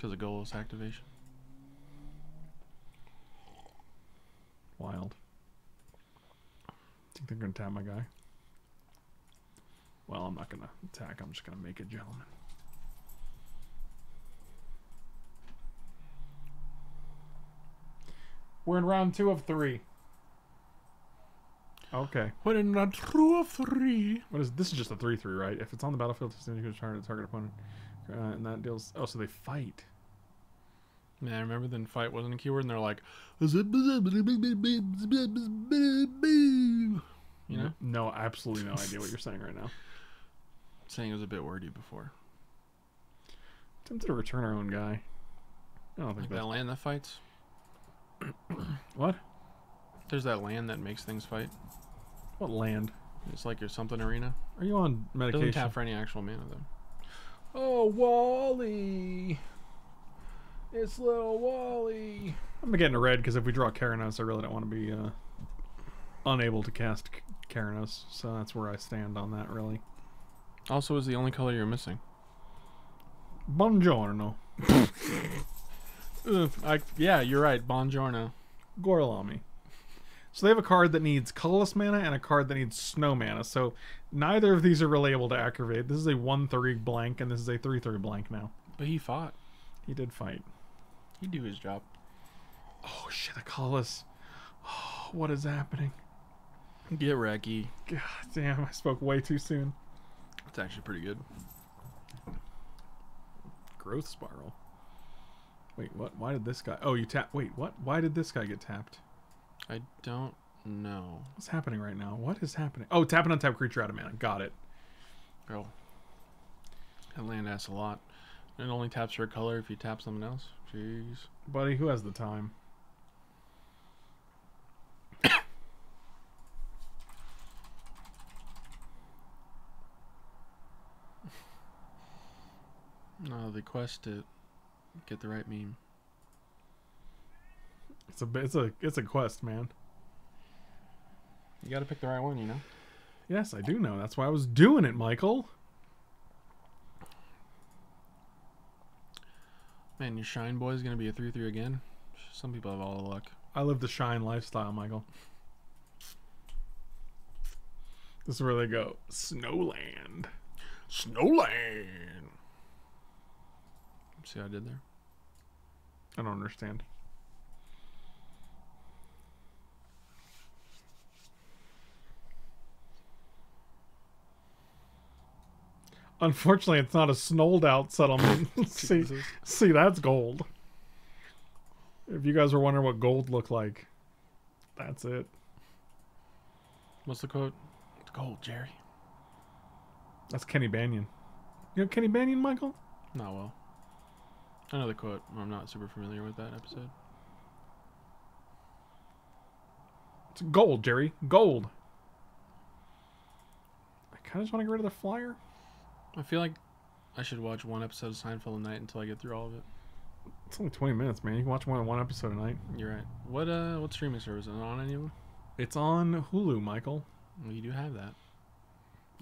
S2: Because of Golos activation.
S1: Wild. Think they're gonna tap my guy? Well, I'm not gonna attack. I'm just gonna make a gentleman. We're in round two of three. Okay.
S2: What in a true of three?
S1: What is this? Is just a three-three, right? If it's on the battlefield, it's going to target target opponent, uh, and that deals. Oh, so they fight.
S2: Yeah, I remember then fight wasn't a keyword, and they're like, you know,
S1: No, absolutely no idea what you're saying right now.
S2: saying it was a bit wordy before.
S1: Tempted to return our own guy. I don't think
S2: that
S1: that.
S2: land that fights.
S1: What?
S2: There's that land that makes things fight.
S1: What land?
S2: It's like your something arena.
S1: Are you on
S2: It doesn't
S1: medication?
S2: tap for any actual mana though.
S1: Oh, Wally! It's little Wally. I'm getting a red because if we draw Keranos, I really don't want to be uh, unable to cast K- Keranos. So that's where I stand on that, really.
S2: Also, is the only color you're missing.
S1: Buongiorno.
S2: Ugh, I, yeah, you're right. Bongiorno.
S1: Gorlami. So they have a card that needs colorless mana and a card that needs snow mana. So neither of these are really able to activate. This is a 1-3 blank, and this is a 3-3 blank now.
S2: But he fought.
S1: He did fight.
S2: He do his job.
S1: Oh shit, a colorless. Oh, what is happening?
S2: Get wrecky.
S1: God damn, I spoke way too soon.
S2: It's actually pretty good.
S1: Growth spiral. Wait, what? Why did this guy? Oh, you tap. Wait, what? Why did this guy get tapped?
S2: I don't know.
S1: What's happening right now? What is happening? Oh, tap an untapped creature out of mana. Got it.
S2: Girl. That land asks a lot. It only taps for a color if you tap something else. Jeez.
S1: Buddy, who has the time?
S2: No, the quest to get the right meme.
S1: It's a it's a it's a quest, man.
S2: You gotta pick the right one, you know?
S1: Yes, I do know. That's why I was doing it, Michael.
S2: Man, your Shine Boy is gonna be a 3 3 again. Some people have all the luck.
S1: I live the shine lifestyle, Michael. This is where they go. Snowland.
S2: Snowland! See what I did there?
S1: I don't understand. Unfortunately, it's not a snowed out settlement. see, see, that's gold. If you guys were wondering what gold looked like, that's it.
S2: What's the quote? It's gold, Jerry.
S1: That's Kenny Bania. You know Kenny Bania, Michael?
S2: Not well. I know the quote. I'm not super familiar with that episode.
S1: It's gold, Jerry. Gold. I kind of just want to get rid of the flyer.
S2: I feel like I should watch one episode of Seinfeld a night until I get through all of it.
S1: It's only 20 minutes, man. You can watch more than one episode a night.
S2: You're right. What uh, what streaming service is it on anyone?
S1: It's on Hulu, Michael.
S2: Well, you do have that.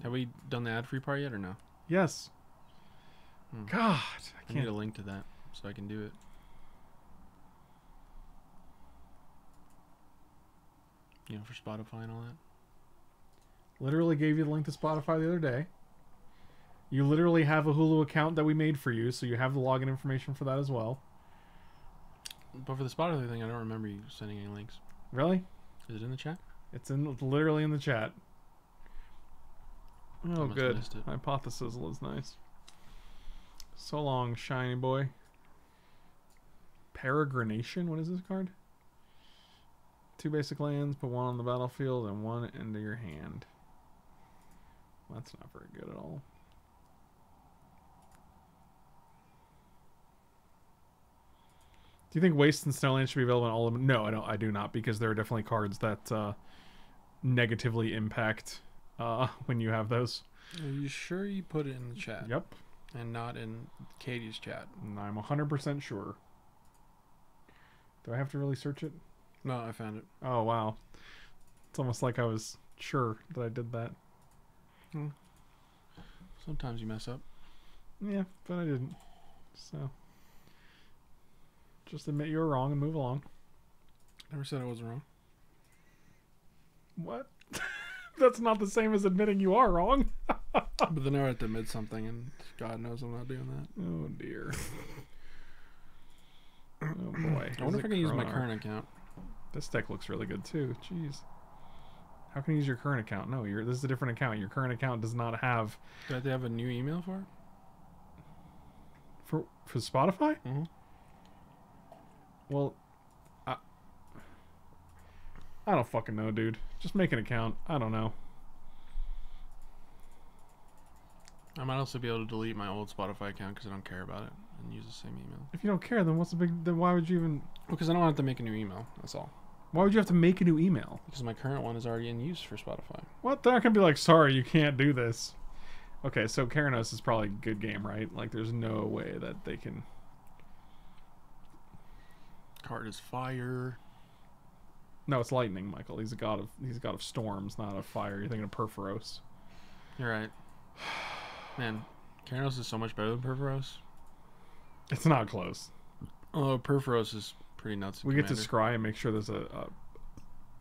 S2: Have we done the ad-free part yet or no?
S1: Yes.
S2: Hmm.
S1: God,
S2: I
S1: I
S2: need a link to that so I can do it. You know, for Spotify and all that.
S1: Literally gave you the link to Spotify the other day. You literally have a Hulu account that we made for you, so you have the login information for that as well.
S2: But for the Spotify thing, I don't remember you sending any links.
S1: Really?
S2: Is it in the chat?
S1: It's in literally in the chat. Oh, good. Hypothesis is nice. So long, shiny boy. Peregrination. What is this card? Two basic lands. Put one on the battlefield and one into your hand. That's not very good at all. Do you think Waste and Snowland should be available in all of them? No, I don't. I do not because there are definitely cards that uh, negatively impact uh, when you have those.
S2: Are you sure you put it in the chat
S1: Yep,
S2: and not in Katie's chat?
S1: and I'm hundred percent sure. Do I have to really search it?
S2: No, I found it.
S1: Oh wow, it's almost like I was sure that I did that. Hmm.
S2: Sometimes you mess up.
S1: Yeah, but I didn't. So just admit you were wrong and move along.
S2: Never said I was wrong.
S1: What? That's not the same as admitting you are wrong.
S2: but then I have to admit something, and God knows I'm not doing that.
S1: Oh dear. oh boy.
S2: I wonder if I can use my current account.
S1: This deck looks really good too. Jeez. How can you use your current account? No, your this is a different account. Your current account does not have
S2: Do I have to have a new email for it?
S1: for for Spotify.
S2: Mm-hmm.
S1: Well, I I don't fucking know, dude. Just make an account. I don't know.
S2: I might also be able to delete my old Spotify account because I don't care about it and use the same email.
S1: If you don't care, then what's the big? Then why would you even?
S2: Because I don't have to make a new email. That's all.
S1: Why would you have to make a new email?
S2: Because my current one is already in use for Spotify.
S1: What? They're not gonna be like, sorry, you can't do this. Okay, so Keranos is probably a good game, right? Like, there's no way that they can.
S2: Card is fire.
S1: No, it's lightning, Michael. He's a god of he's a god of storms, not of fire. You're thinking of Purphoros.
S2: You're right. Man, Keranos is so much better than Purphoros.
S1: It's not close.
S2: Although Purphoros is pretty nuts.
S1: We get to
S2: Commander.
S1: scry and make sure there's a, a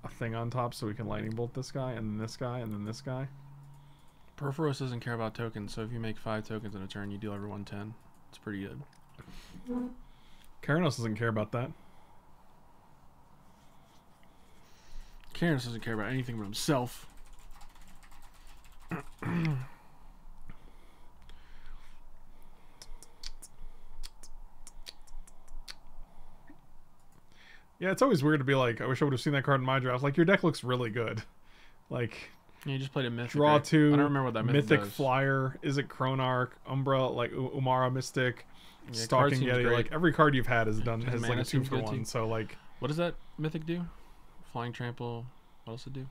S1: a thing on top so we can lightning bolt this guy and then this guy and then this guy.
S2: Purphoros doesn't care about tokens, so if you make five tokens in a turn, you deal everyone ten. It's pretty good.
S1: Keranos doesn't care about that.
S2: Keranos doesn't care about anything but himself.
S1: Yeah, it's always weird to be like, I wish I would have seen that card in my draft. Like, your deck looks really good. Like,
S2: Yeah, you just played a mythic.
S1: draw
S2: right?
S1: two.
S2: I don't remember what that mythic,
S1: Mythic
S2: does.
S1: Flyer. Is it Chronarch? Umbra, like Umara Mystic,
S2: Yeah,
S1: Stalking Yeti.
S2: great.
S1: Like, every card you've had has done has like a two for one. So, like,
S2: What does that mythic do? Flying trample. What else to do?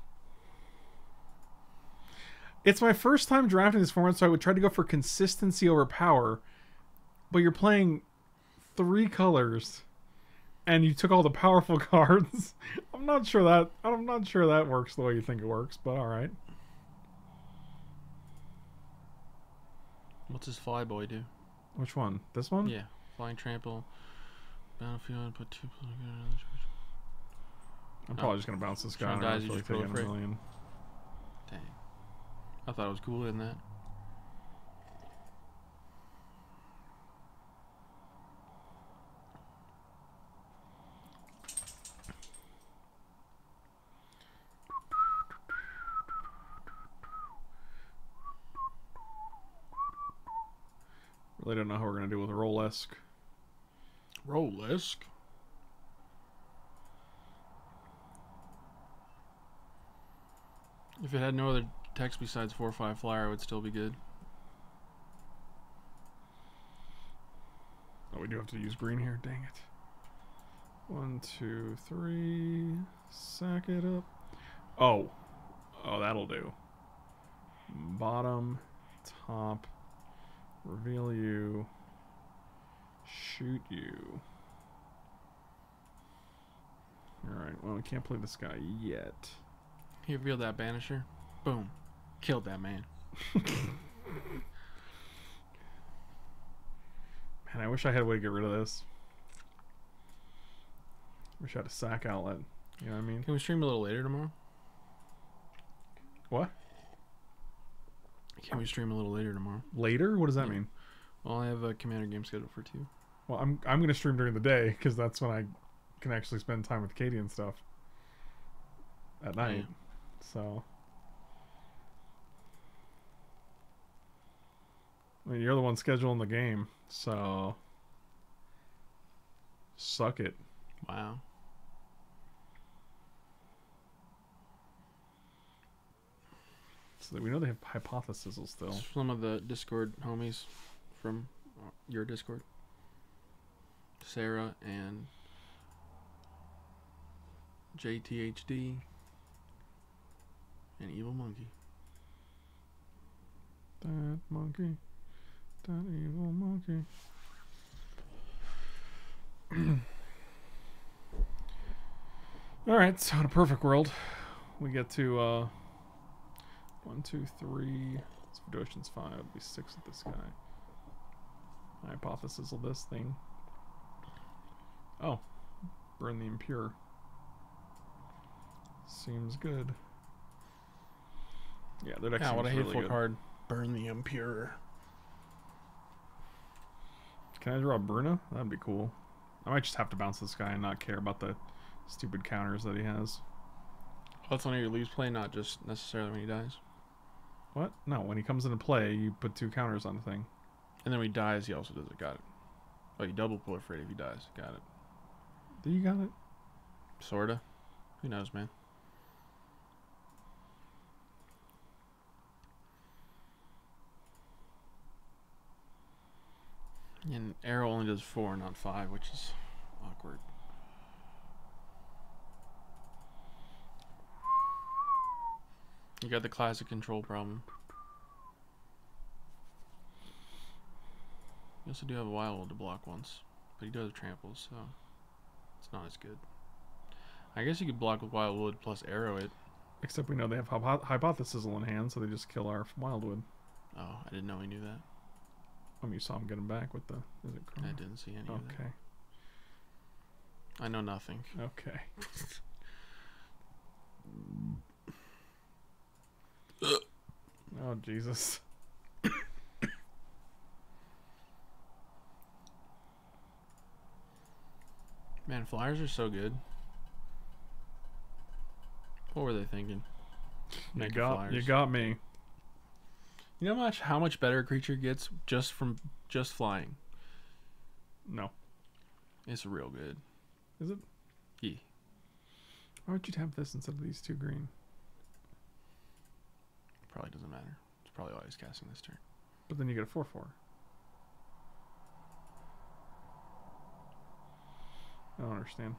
S1: it's my first time drafting this format, so I would try to go for consistency over power. But you're playing three colors, and you took all the powerful cards. I'm not sure that I'm not sure that works the way you think it works, but all right.
S2: What's his fly boy do?
S1: Which one? This one?
S2: Yeah, flying trample. Battlefield. Put two.
S1: I'm oh. probably just gonna bounce this guy.
S2: Turn
S1: I'm not
S2: dies, you just
S1: a million.
S2: Dang. I thought it was cooler than that.
S1: Really don't know how we're gonna deal with Roalesk.
S2: Rollisk. If it had no other text besides 4-5 flyer, it would still be good.
S1: Oh, we do have to use green here. Dang it. One, two, three. Sack it up. Oh. Oh, that'll do. Bottom, top, reveal you, shoot you. Alright, well, we can't play this guy yet.
S2: He revealed that banisher. Boom. Killed that man.
S1: Man, I wish I had a way to get rid of this. Wish I had a sack outlet. You know what I mean?
S2: Can we stream a little later tomorrow?
S1: What?
S2: Can we stream a little later tomorrow?
S1: Later? What does that
S2: Yeah.
S1: mean?
S2: Well, I have a commander game scheduled for two.
S1: Well, I'm I'm gonna stream during the day because that's when I can actually spend time with Katie and stuff at night. So, I mean, you're the one scheduling the game, so suck it.
S2: Wow.
S1: So we know they have hypotheses still.
S2: Some of the Discord homies from uh, your Discord. Sarah and JTHD and Evil Monkey.
S1: That monkey. That evil monkey. All right, so in a perfect world, we get to uh, one, two, three. Ocean's five, it'll be six with this guy. Hypothesis of this thing. Oh, burn the impure. Seems good. Yeah, their deck
S2: Yeah, what a
S1: really
S2: hateful
S1: good.
S2: card. Burn the Impure.
S1: Can I draw Bruna? That'd be cool. I might just have to bounce this guy and not care about the stupid counters that he has.
S2: That's one of your leaves play, not just necessarily when he dies.
S1: What? No, when he comes into play, you put two counters on the thing.
S2: And then when he dies, he also does it. Got it. Oh, you double proliferate if he dies. Got it.
S1: Do you got it?
S2: Sorta. Who knows, man? And arrow only does four, not five, which is awkward. You got the classic control problem. You also do have a wild to block once, but he does have tramples, so it's not as good. I guess you could block with Wildwood plus arrow it.
S1: Except we know they have hypo- hypothesis in hand, so they just kill our Wildwood.
S2: Oh, I didn't know he knew that.
S1: You saw him get him back with the. Is it
S2: I didn't see any
S1: Okay.
S2: I know nothing.
S1: Okay. oh Jesus.
S2: Man, flyers are so good. What were they thinking?
S1: You got you got me.
S2: You know how much how much better a creature gets just from just flying?
S1: No.
S2: It's real good.
S1: Is it?
S2: Yeah.
S1: Why would you have this instead of these two green?
S2: Probably doesn't matter. It's probably why he's casting this turn.
S1: But then you get a four four. I don't understand.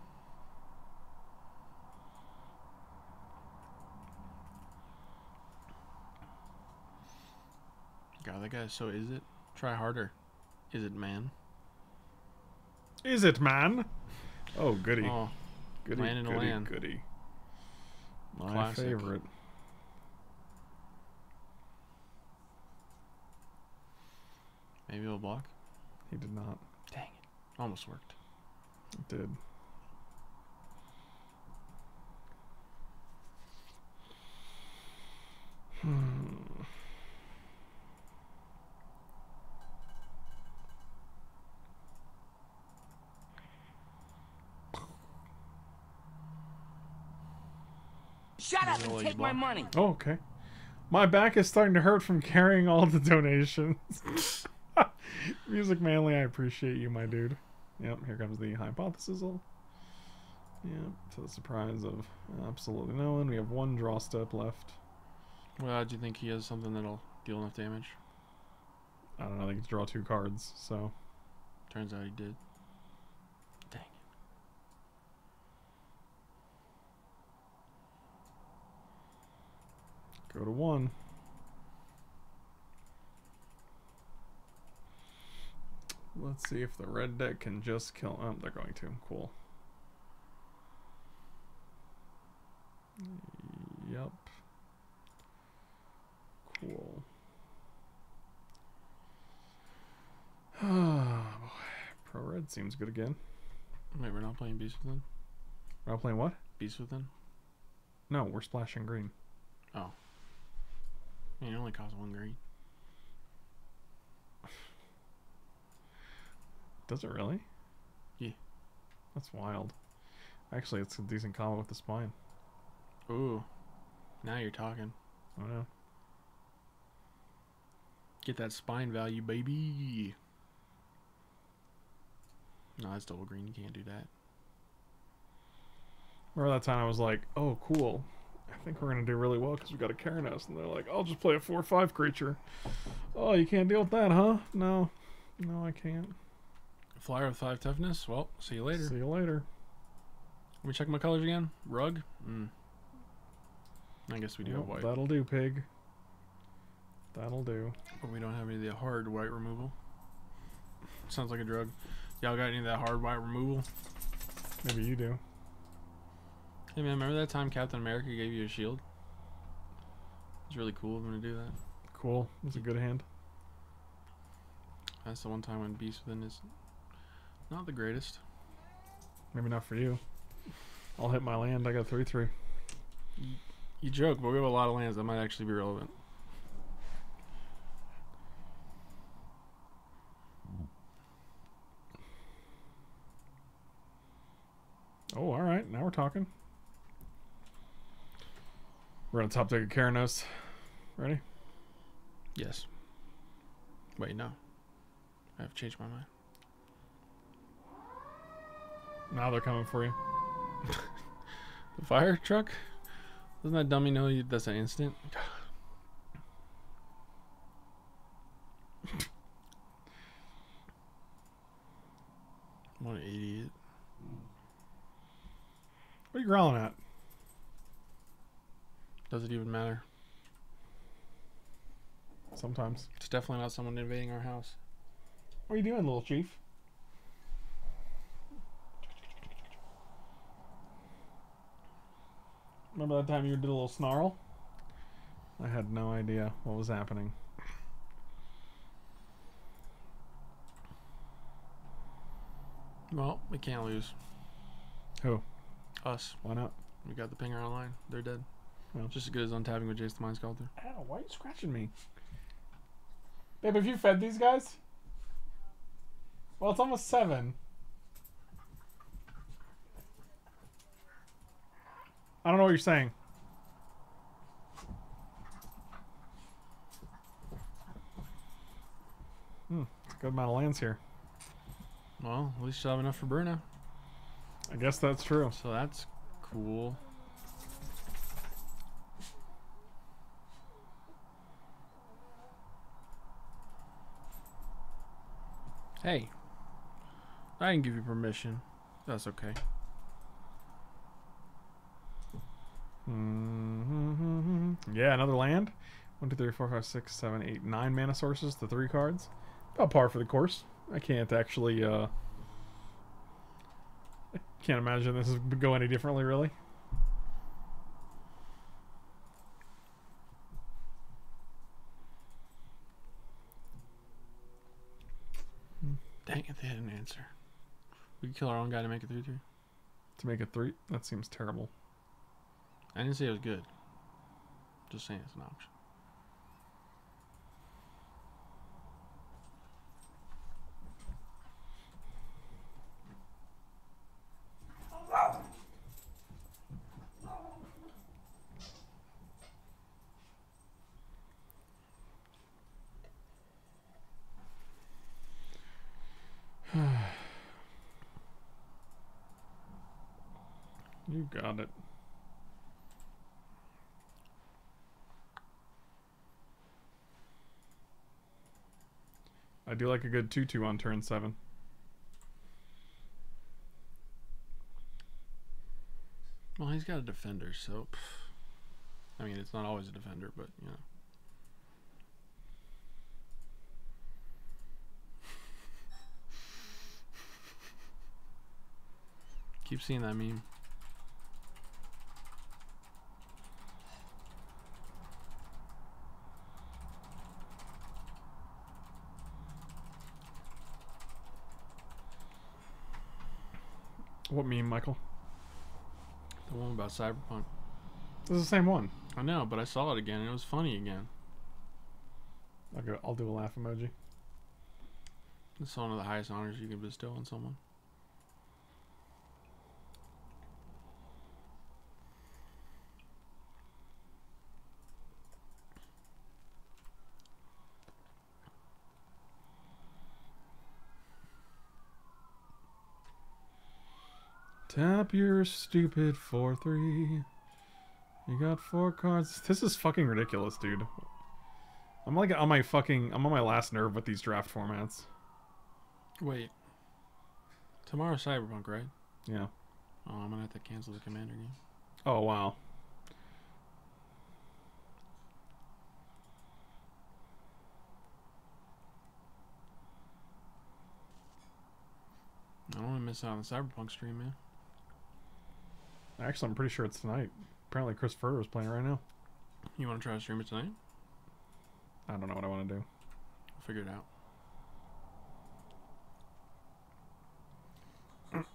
S2: God, that guy's so is it? Try harder. Is it man?
S1: Is it man? Oh goody.
S2: Oh,
S1: goody
S2: a
S1: goody
S2: land.
S1: goody. My
S2: Classic.
S1: favorite.
S2: maybe he'll block.
S1: He did not.
S2: Dang it. Almost worked.
S1: It did.
S3: Shut up and take
S2: you
S3: my money.
S1: Oh, okay. My back is starting to hurt from carrying all the donations. Music Manly, I appreciate you, my dude. Yep, here comes the hypothesis. Yep, to the surprise of absolutely no one. We have one draw step left.
S2: Well, do you think he has something that'll deal enough damage?
S1: I don't know, they get to draw two cards, so.
S2: Turns out he did.
S1: Go to one. Let's see if the red deck can just kill. Oh, they're going to. Cool. Yup. Cool. Ah, boy. Pro red seems good again.
S2: Wait, we're not playing Beast Within?
S1: We're not playing what?
S2: Beast Within?
S1: No, we're splashing green.
S2: I it only costs one green.
S1: Does it really?
S2: Yeah.
S1: That's wild. Actually, it's a decent combo with the spine.
S2: Ooh. Now you're talking.
S1: I know.
S2: Get that spine value, baby. No, that's double green. You can't do that.
S1: Remember that time I was like, oh, cool. I think we're gonna do really well because we got a Keranos, and they're like, "I'll just play a four-five creature." Oh, you can't deal with that, huh? No, no, I can't.
S2: Flyer with five toughness. Well, see you later.
S1: See you later.
S2: Let me check my colors again. Rug. Mm. I guess we do have white,
S1: That'll do, pig. That'll do.
S2: but we don't have any of the hard white removal. Sounds like a drug. Y'all got any of that hard white removal?
S1: Maybe you do.
S2: Hey man, remember that time Captain America gave you a shield? It was really cool of him to do that.
S1: Cool. That's a good hand.
S2: That's the one time when Beast Within is not the greatest.
S1: Maybe not for you. I'll hit my land. I got three-three.
S2: You joke, but we have a lot of lands that might actually be relevant.
S1: Oh, all right. Now we're talking. We're gonna top deck of Keranos. Ready?
S2: Yes. Wait, no. I have changed my mind.
S1: Now they're coming for you.
S2: The fire truck? Doesn't that dummy know you, that's an instant? what an idiot.
S1: What are you growling at?
S2: Does it even matter?
S1: Sometimes.
S2: It's definitely not someone invading our house.
S1: What are you doing, little chief? Remember that time you did a little snarl? I had no idea what was happening.
S2: Well, we can't lose.
S1: Who?
S2: Us.
S1: Why not?
S2: We got the pinger online. They're dead.
S1: Well.
S2: Just as good as untapping with Jace the Mind Sculptor.
S1: Ow, why are you scratching me? Babe, have you fed these guys? Well, it's almost seven. I don't know what you're saying. Hmm, good amount of lands here.
S2: Well, at least you'll have enough for Bruna.
S1: I guess that's true.
S2: So that's cool. Hey, I didn't give you permission. That's okay.
S1: hmm Yeah, another land. One, two, three, four, five, six, seven, eight, nine mana sources. The three cards. About par for the course. I can't actually. uh I can't imagine this would go any differently, really.
S2: Dang it, they had an answer. We could kill our own guy to make it three three.
S1: To make it three, that seems terrible.
S2: I didn't say it was good. Just saying it's an option.
S1: Got it. I do like a good 2 2 on turn 7.
S2: Well, he's got a defender, so. I mean, it's not always a defender, but, you know. Keep seeing that meme.
S1: What meme, Michael?
S2: The one about Cyberpunk.
S1: This is the same one.
S2: I know, but I saw it again and it was funny again.
S1: I'll, go, I'll do a laugh emoji.
S2: It's one of the highest honors you can bestow on someone.
S1: Tap your stupid 4 3. You got four cards. This is fucking ridiculous, dude. I'm like on my fucking. I'm on my last nerve with these draft formats.
S2: Wait. Tomorrow's Cyberpunk, right?
S1: Yeah.
S2: Oh, I'm gonna have to cancel the Commander game.
S1: Oh wow.
S2: I don't want to miss out on the Cyberpunk stream, man.
S1: Actually, I'm pretty sure it's tonight. Apparently, Chris Furter is playing right now.
S2: You want to try to stream it tonight?
S1: I don't know what I want to do.
S2: We'll figure it out.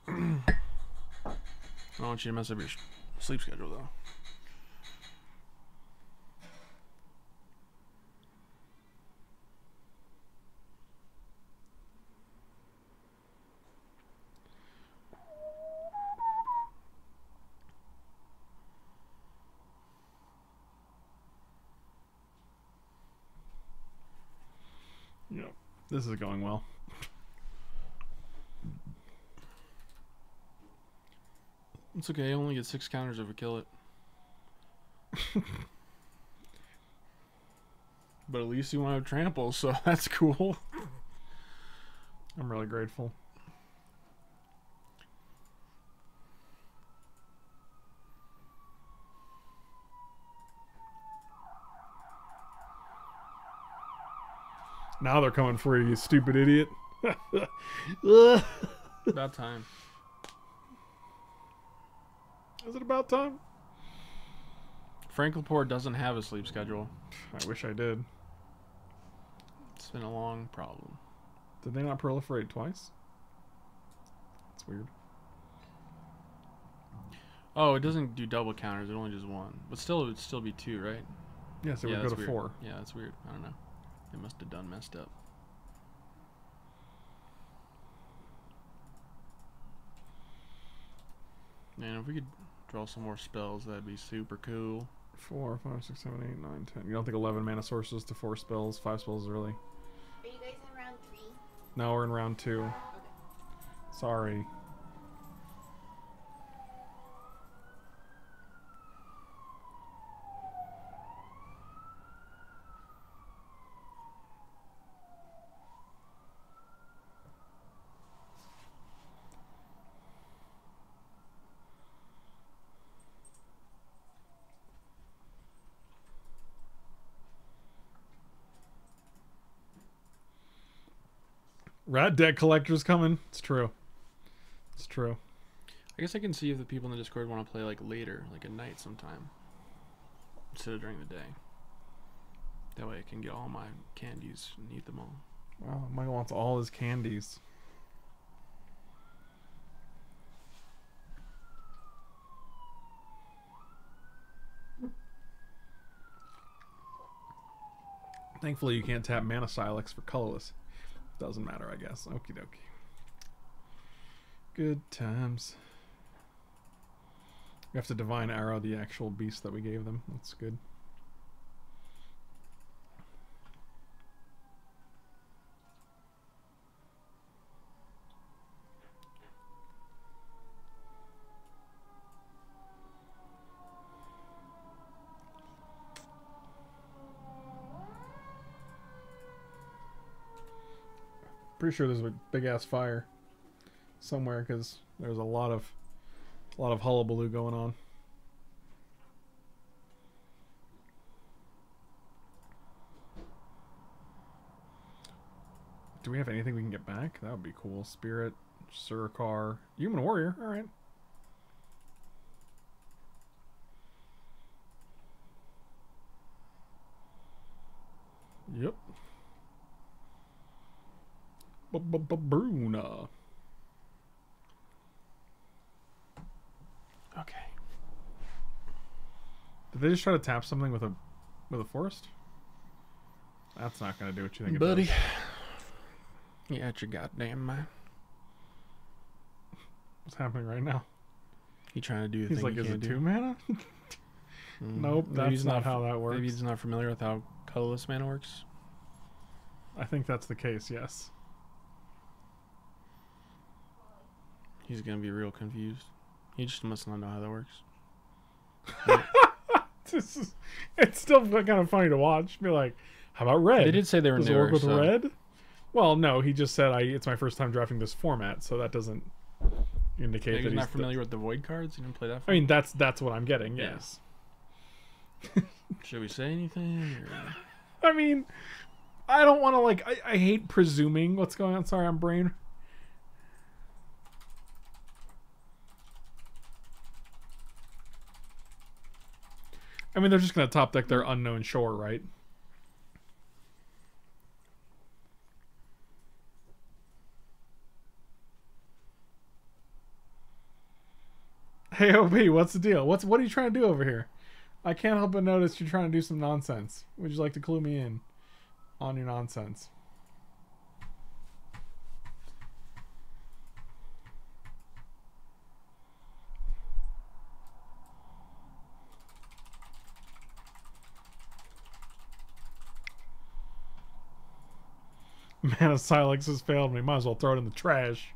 S2: I don't want you to mess up your sleep schedule, though.
S1: Yep. This is going well.
S2: It's okay. I only get six counters if we kill it. but at least you want to trample, so that's cool.
S1: I'm really grateful. Now they're coming for you, you stupid idiot.
S2: About time.
S1: Is it about time?
S2: Frank Lepore doesn't have a sleep schedule.
S1: I wish I did.
S2: It's been a long problem.
S1: Did they not proliferate twice? That's weird.
S2: Oh, it doesn't do double counters. It only does one. But still, it would still be two, right?
S1: Yeah, so
S2: yeah,
S1: we go to
S2: weird.
S1: four.
S2: Yeah, that's weird. I don't know. They must have done messed up. Man, if we could draw some more spells, that'd be super cool.
S1: Four, five, six, seven, eight, nine, ten. You don't think eleven mana sources to four spells, five spells is really?
S4: Are you guys in round three?
S1: No, we're in round two.
S4: Okay.
S1: Sorry. Rat deck collector's coming. It's true. It's true.
S2: I guess I can see if the people in the Discord want to play like later, like at night sometime, instead of during the day. That way I can get all my candies and eat them all.
S1: Wow, Michael wants all his candies. Thankfully, you can't tap Mana Cylix for colorless. Doesn't matter, I guess. Okie dokie. Good times. We have to Divine Arrow the actual beast that we gave them. That's good. Pretty sure there's a big ass fire somewhere because there's a lot of a lot of hullabaloo going on. Do we have anything we can get back? That would be cool. Spirit, Surrakar, Human Warrior. All right. Yep. Bruna.
S2: Okay.
S1: Did they just try to tap something with a with a forest? That's not gonna do what you think, it
S2: Buddy.
S1: does.
S2: You out your goddamn mind.
S1: What's happening right now?
S2: He trying to do the
S1: He's
S2: thing
S1: like, is
S2: can't
S1: it
S2: do?
S1: two mana?
S2: Mm,
S1: Nope, that's
S2: he's
S1: not
S2: f-
S1: how that works.
S2: Maybe he's not familiar with how colorless mana works.
S1: I think that's the case. Yes.
S2: He's gonna be real confused. He just must not know how that works.
S1: this is, it's still kind of funny to watch. Be like, how about red?
S2: They did say they were
S1: Does
S2: newer.
S1: work with
S2: so-
S1: red? Well, no, he just said I. It's my first time drafting this format, so that doesn't indicate
S2: Maybe
S1: that
S2: he's
S1: he's
S2: not familiar with the void cards. You didn't play that.
S1: I mean, that's that's what I'm getting.
S2: Yeah.
S1: Yes.
S2: should we say anything? Or...
S1: I mean, I don't want to like. I, I hate presuming what's going on. Sorry, I'm brain. I mean, they're just gonna top deck their unknown shore, right? Hey, OB, what's the deal? What's what are you trying to do over here? I can't help but notice you're trying to do some nonsense. Would you like to clue me in on your nonsense? Mana Cylix has failed me. Might as well throw it in the trash.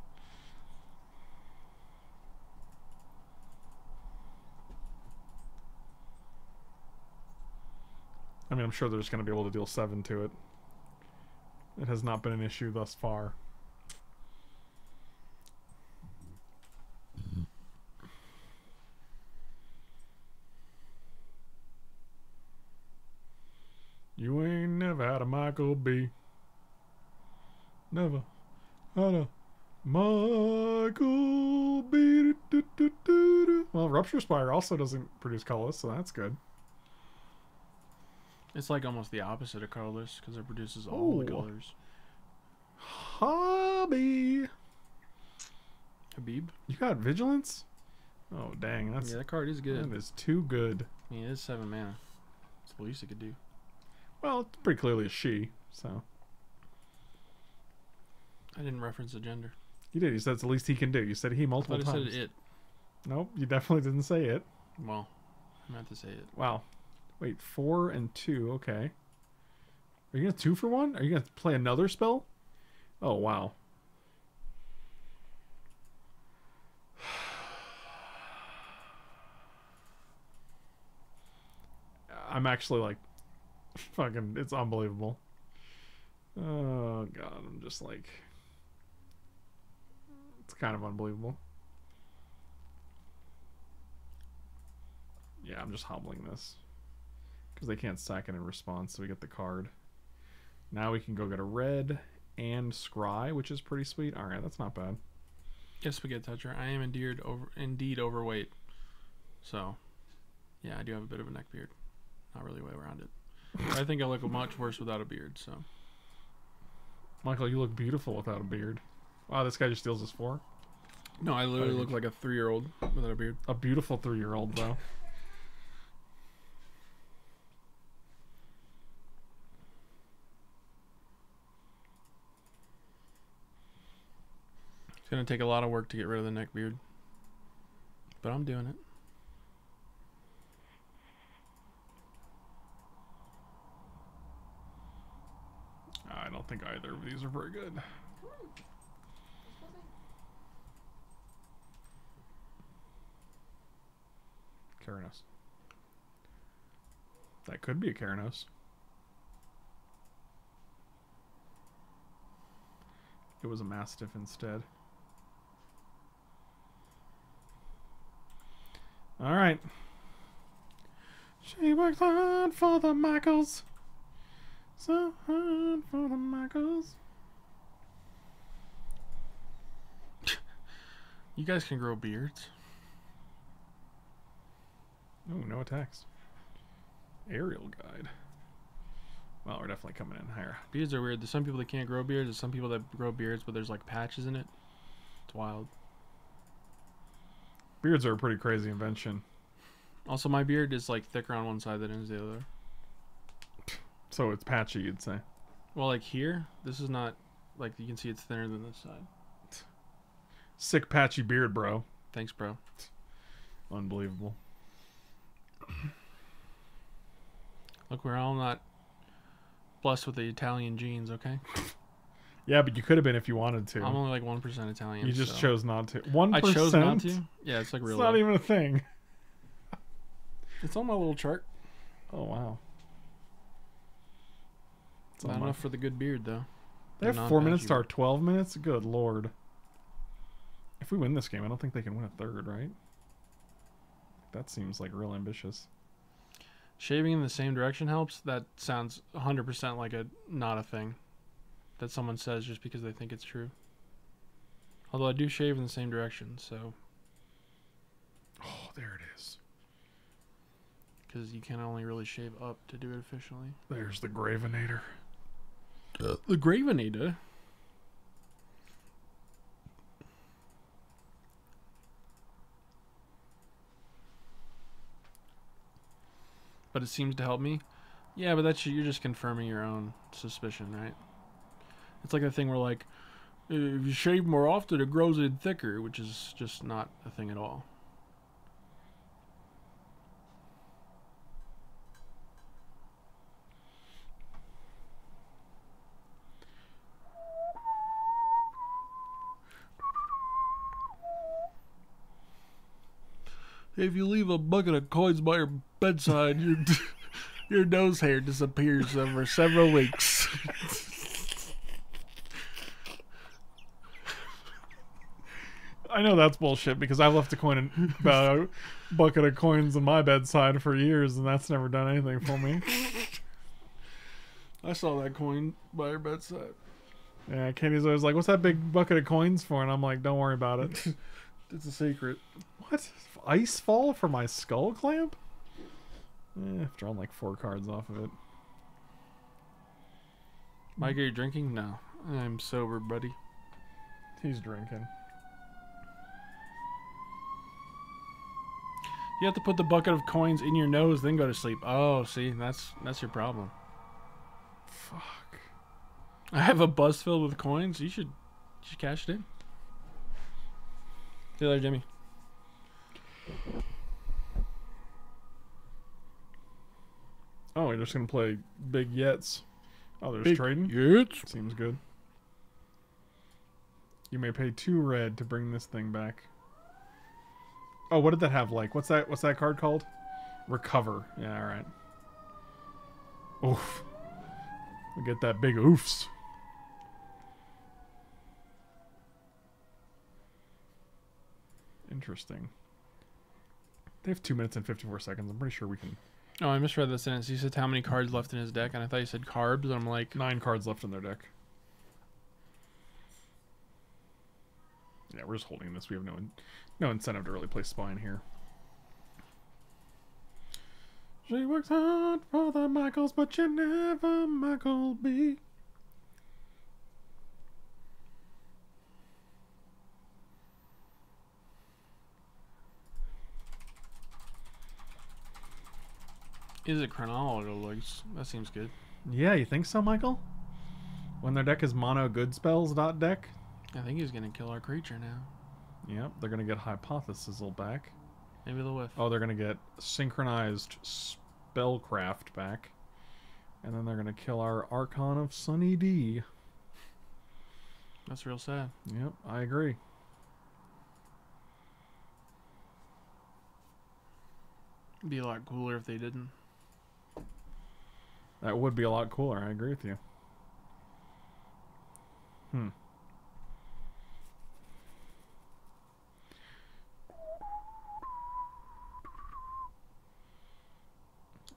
S1: I mean, I'm sure they're just going to be able to deal 7 to it. It has not been an issue thus far. You ain't never had a Michael B. Never had a Michael B. Do, do, do, do. Well, Rupture Spire also doesn't produce colors, so that's good.
S2: It's like almost the opposite of colorless because it produces all the
S1: Oh.
S2: colors.
S1: Hobby.
S2: Habib.
S1: You got vigilance? Oh dang, that's
S2: yeah, that card is good.
S1: that is too good.
S2: I mean, it is seven mana. It's the least it could do.
S1: Well, it's pretty clearly a she, so
S2: I didn't reference the gender.
S1: you did. You said it's the least he can do. You said he
S2: I
S1: multiple
S2: I
S1: times.
S2: said it.
S1: Nope, you definitely didn't say it.
S2: Well, I meant to say it.
S1: Wow. Wait, four and two. Okay. Are you gonna two for one? Are you gonna play another spell? Oh wow. I'm actually like, fucking, it's unbelievable. Oh god, I'm just like, kind of unbelievable. Yeah, I'm just hobbling this. Because they can't sack it in response, so we get the card. Now we can go get a red and scry, which is pretty sweet. Alright, that's not bad.
S2: Yes, we get Toucher. I am indeed over indeed overweight. So, yeah, I do have a bit of a neck beard. Not really way around it. I think I look much worse without a beard. So,
S1: Michael, you look beautiful without a beard. Wow, this guy just steals his four.
S2: no, I literally look like a three-year-old without a beard.
S1: A beautiful three year old, though.
S2: It's gonna take a lot of work to get rid of the neck beard, but I'm doing it.
S1: I don't think either of these are very good. Keranos. That could be a Keranos. It was a Mastiff instead. Alright. She worked hard for the Michaels. So hard for the Michaels.
S2: You guys can grow beards.
S1: Oh, no attacks. Aerial guide. Well, we're definitely coming in higher.
S2: Beards are weird. There's some people that can't grow beards. There's some people that grow beards, but there's like patches in it. It's wild.
S1: Beards are a pretty crazy invention.
S2: Also, my beard is like thicker on one side than it is the other.
S1: So it's patchy, you'd say.
S2: Well, like here, this is not like you can see it's thinner than this side.
S1: Sick patchy beard, bro.
S2: Thanks, bro.
S1: Unbelievable.
S2: Look, we're all not blessed with the Italian genes, okay?
S1: Yeah, but you could have been if you wanted to.
S2: I'm only like one percent Italian.
S1: you just
S2: so-
S1: chose not to. One
S2: I chose not to. Yeah, it's like
S1: It's not even a thing.
S2: It's on my little chart.
S1: Oh wow. It's
S2: Not
S1: on my-
S2: enough for the good beard though.
S1: They have four minutes to our twelve minutes. Good lord. If we win this game, I don't think they can win a third, right? That seems like real ambitious.
S2: Shaving in the same direction helps. That sounds 100% like a not a thing that someone says just because they think it's true. Although I do shave in the same direction, so
S1: Oh, there it is.
S2: because you can only really shave up to do it efficiently.
S1: There's the Gravenator.
S2: The Gravenator. But it seems to help me. Yeah, but that's you're just confirming your own suspicion, right? It's like the thing where like if you shave more often it grows in thicker, which is just not a thing at all. If you leave a bucket of coins by your bedside, your your nose hair disappears over several weeks.
S1: I know that's bullshit because I've left a coin in about a bucket of coins on my bedside for years, and that's never done anything for me.
S2: I saw that coin by your bedside.
S1: Yeah, Kenny's always like, "What's that big bucket of coins for?" And I'm like, "Don't worry about it."
S2: It's a secret.
S1: what? Ice fall for my Skullclamp? Eh, I've drawn like four cards off of it.
S2: Mike, are you drinking? No, I'm sober, buddy.
S1: He's drinking.
S2: You have to put the bucket of coins in your nose, then go to sleep. Oh, see, that's that's your problem.
S1: Fuck.
S2: I have a bus filled with coins. You should, you should cash it in. See you later, Jimmy.
S1: Oh, we're just gonna play big yets. Oh, there's
S2: Big
S1: trading.
S2: Yes.
S1: Seems good. You may pay two red to bring this thing back. Oh, what did that have like? What's that? What's that card called? Recover. Yeah, all right. Oof. We get that big oofs. Interesting. They have two minutes and fifty-four seconds. I'm pretty sure we can.
S2: Oh, I misread the sentence. You said how many cards left in his deck, and I thought you said carbs. And I'm like,
S1: Nine cards left in their deck. Yeah, we're just holding this. We have no no incentive to really play spine here. She works hard for the Michaels, but you never Michael B.
S2: is it chronological? That seems good.
S1: Yeah, you think so, Michael? When their deck is mono good spells dot deck.
S2: I think he's gonna kill our creature now.
S1: Yep, they're gonna get Hypothesizzle back.
S2: Maybe the whiff.
S1: Oh, they're gonna get synchronized spellcraft back, and then they're gonna kill our Archon of Sunny D.
S2: That's real sad.
S1: Yep, I agree.
S2: It'd be a lot cooler if they didn't.
S1: That would be a lot cooler. I agree with you. Hmm.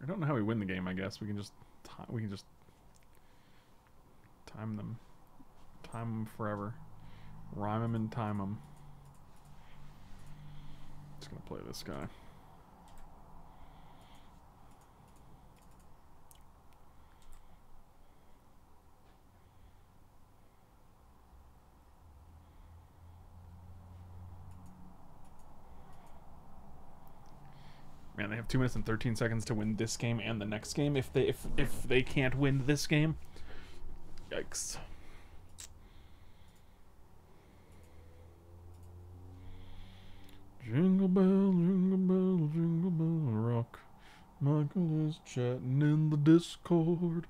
S1: I don't know how we win the game. I guess we can just we can just time them, time them forever, rhyme them and time them. Just gonna play this guy. Have two minutes and thirteen seconds to win this game and the next game. If they if if they can't win this game, yikes. Jingle bell, jingle bell, jingle bell rock. Michael is chatting in the Discord.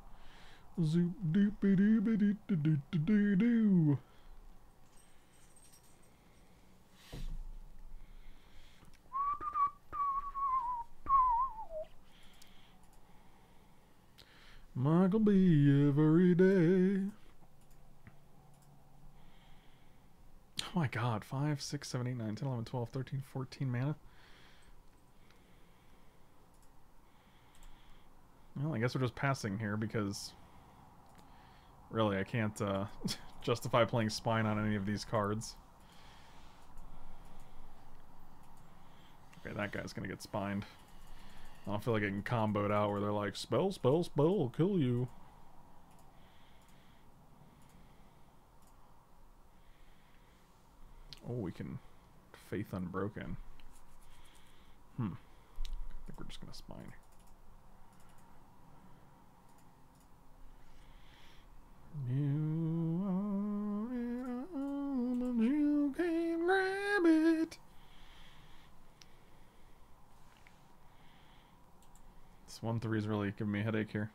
S1: Zoop doopy doopy doo doo doo doo doo Michael B. every day. Oh my god. 5, 6, 7, 8, 9, 10, 11, 12, 13, 14 mana. Well, I guess we're just passing here because really I can't uh, justify playing Spine on any of these cards. Okay, that guy's gonna get spined. I don't feel like getting comboed out where they're like, spell, spell, spell, kill you. Oh, we can Faith Unbroken. Hmm. I think we're just gonna spine. You are it all, but you can't grab it. This one three is really giving me a headache here.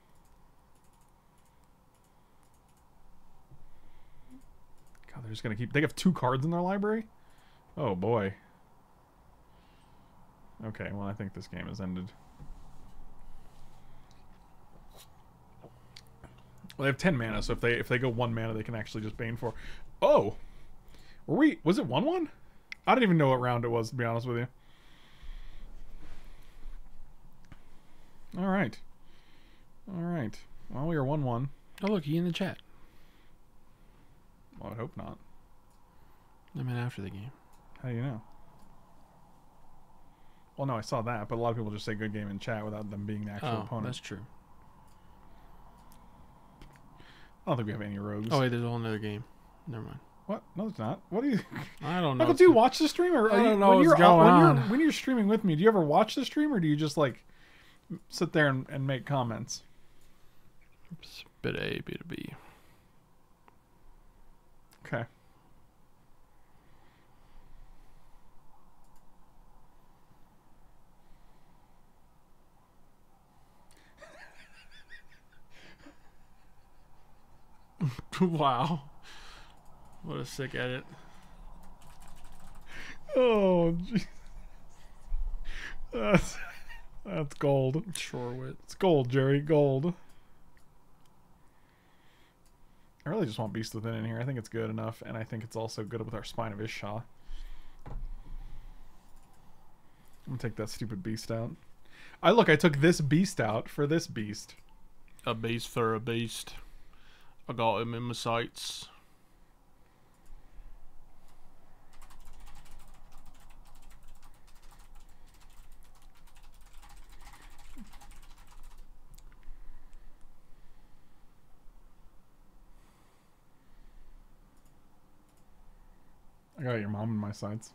S1: God, they're just gonna keep. They have two cards in their library. Oh boy. Okay, well I think this game has ended. Well, they have ten mana, so if they if they go one mana, they can actually just bane for. Oh, were we? Was it one one? I didn't even know what round it was to be honest with you. All right, all right. Well, we are one one.
S2: Oh, look, he in the chat.
S1: Well, I hope not.
S2: I mean, after the game.
S1: How do you know? Well, no, I saw that, but a lot of people just say good game in chat without them being the actual
S2: Oh,
S1: opponent.
S2: that's true.
S1: I don't think we have any rogues.
S2: Oh, wait, there's a whole other game. Never mind.
S1: What? No, it's not. What do you?
S2: I don't know.
S1: Michael, do you watch the stream, or
S2: I
S1: are you,
S2: don't know
S1: when
S2: what's
S1: you're
S2: going
S1: when
S2: on.
S1: you're when you're streaming with me? Do you ever watch the stream, or do you just like sit there and, and make comments?
S2: It's bit A, bit B.
S1: Okay.
S2: wow. What a sick edit.
S1: Oh, jeez. That's gold.
S2: Shorewit.
S1: It's gold, Jerry. Gold. I really just want Beast Within in here. I think it's good enough, and I think it's also good with our Spine of Ish Sah. I'm gonna take that stupid beast out. I look, I took this beast out for this beast.
S2: A beast for a beast. I got him in my sights.
S1: I got your mom in my sights.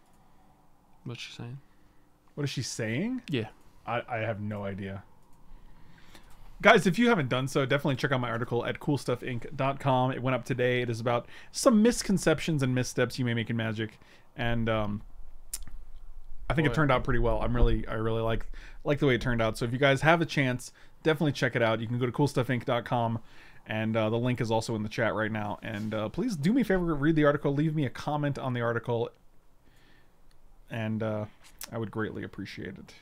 S2: What's she saying?
S1: What is she saying?
S2: Yeah.
S1: I, I have no idea. Guys, if you haven't done so, definitely check out my article at coolstuffinc.com. It went up today. It is about some misconceptions and missteps you may make in Magic, and um, I think it turned out pretty well. I'm really, I really like like the way it turned out. So if you guys have a chance, definitely check it out. You can go to coolstuffinc.com, and uh, the link is also in the chat right now. And uh, please do me a favor, read the article, leave me a comment on the article, and uh, I would greatly appreciate it.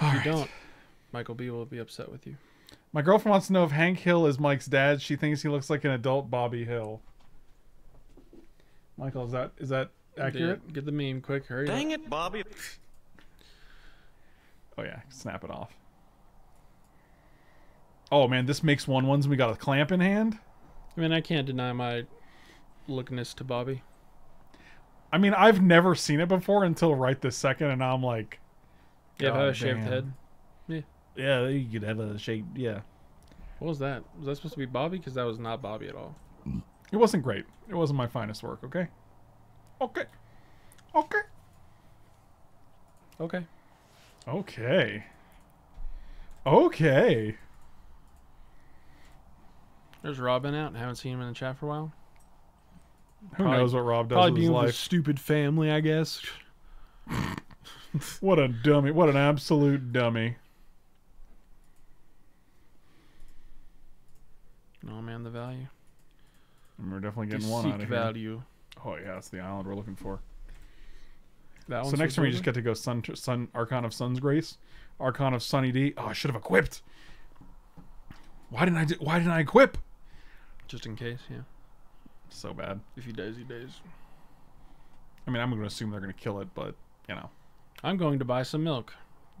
S2: If you don't, Michael B will be upset with you.
S1: My girlfriend wants to know if Hank Hill is Mike's dad. She thinks he looks like an adult Bobby Hill. Michael, is that is that accurate?
S2: Get, get the meme quick. Hurry
S3: Dang
S2: up.
S3: it, Bobby.
S1: Oh yeah, snap it off. Oh man, this makes one ones. We got a clamp in hand.
S2: I mean, I can't deny my lookiness to Bobby.
S1: I mean, I've never seen it before until right this second, and I'm like,
S2: Yeah, have a shaved head.
S1: yeah, Yeah, you could have a shape. Yeah,
S2: What was that? Was that supposed to be Bobby? Because that was not Bobby at all.
S1: it wasn't great. It wasn't my finest work. Okay, okay, okay,
S2: Okay.
S1: okay, okay.
S2: There's Robin out. Haven't seen him in the chat for a while.
S1: Who
S2: Probably-
S1: knows what Rob does
S2: Probably
S1: with his
S2: being with
S1: life?
S2: stupid family, I guess.
S1: What a dummy. What an absolute dummy.
S2: Oh man, the value.
S1: And we're definitely
S2: The
S1: getting one out of here.
S2: value.
S1: Oh yeah, that's the island we're looking for.
S2: That
S1: So next time we just get to go Sun, Sun Archon of Sun's Grace, Archon of Sunny D. Oh, I should have equipped. Why didn't I? Do, why didn't I equip?
S2: Just in case. Yeah.
S1: So bad.
S2: If he does, he does.
S1: I mean, I'm going to assume they're going to kill it, but you know,
S2: I'm going to buy some milk.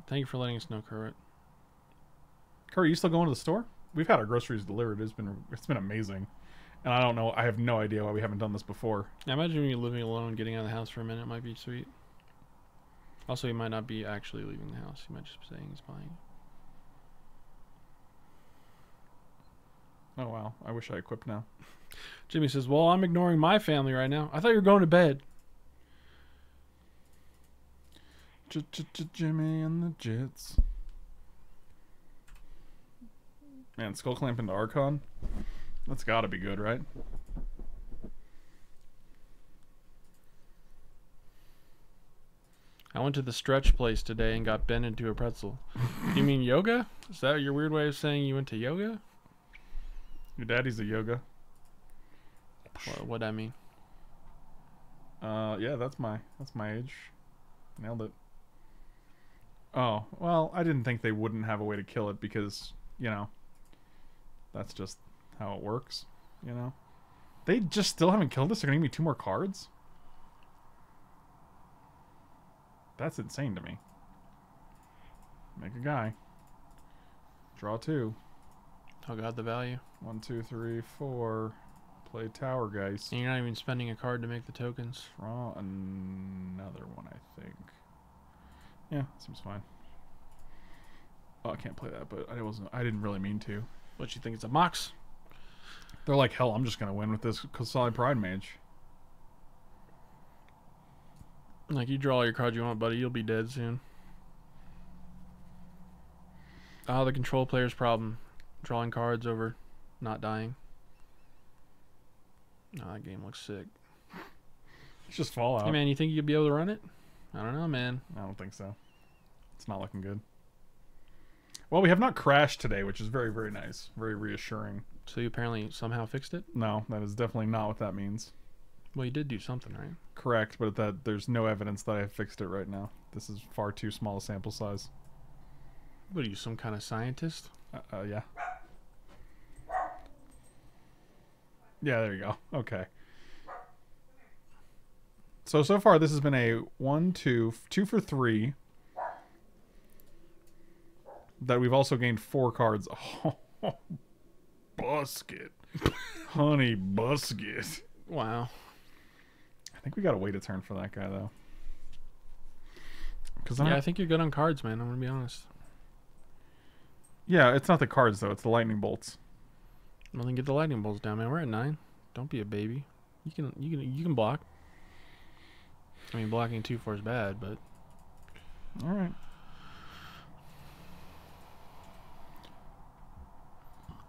S2: Thank you for letting us know, Kerwit.
S1: Curry, you still going to the store? We've had our groceries delivered. It's been it's been amazing, and I don't know. I have no idea why we haven't done this before.
S2: I imagine you living alone, getting out of the house for a minute might be sweet. Also, he might not be actually leaving the house. He might just be saying he's buying.
S1: Oh wow, I wish I equipped now.
S2: Jimmy says, "Well, I'm ignoring my family right now. I thought you were going to bed."
S1: J -j -j Jimmy and the Jits. Man, Skullclamp into Archon. That's got to be good, right?
S2: I went to the stretch place today and got bent into a pretzel. you mean yoga? Is that your weird way of saying you went to yoga?
S1: Your daddy's a yoga.
S2: What what I mean?
S1: Uh, yeah, that's my that's my age. Nailed it. Oh well, I didn't think they wouldn't have a way to kill it because you know that's just how it works. You know, they just still haven't killed us. They're gonna give me two more cards. That's insane to me. Make a guy. Draw two.
S2: Oh god, the value.
S1: One, two, three, four. Play Tower Geist.
S2: And you're not even spending a card to make the tokens.
S1: Draw another one, I think. Yeah, seems fine. Oh, I can't play that, but I wasn't. I didn't really mean to.
S2: What you think it's a mox?
S1: They're like, hell, I'm just gonna win with this Qasali Pridemage.
S2: Like you draw all your cards you want, buddy, you'll be dead soon. Ah, the control player's problem. Drawing cards over not dying. Oh, that game looks sick.
S1: It's just Fallout.
S2: Hey man, you think you'll be able to run it? I don't know, man.
S1: I don't think so. It's not looking good. Well, we have not crashed today, which is very, very nice. Very reassuring.
S2: So you apparently somehow fixed it?
S1: No, that is definitely not what that means.
S2: Well, you did do something, right?
S1: Correct, but that there's no evidence that I have fixed it right now. This is far too small a sample size.
S2: What are you, some kind of scientist?
S1: Uh, uh, yeah. Yeah, there you go. Okay. So so far this has been a one, two, two for three. That we've also gained four cards. Oh, busket, honey, busket.
S2: Wow.
S1: I think we gotta wait a turn for that guy though. Because
S2: Yeah, I think you're good on cards, man. I'm gonna be honest.
S1: Yeah, it's not the cards though; it's the lightning bolts.
S2: Well, then get the lightning bolts down, man. We're at nine. Don't be a baby. You can, you can, you can block. I mean, blocking two four is bad, but
S1: All right.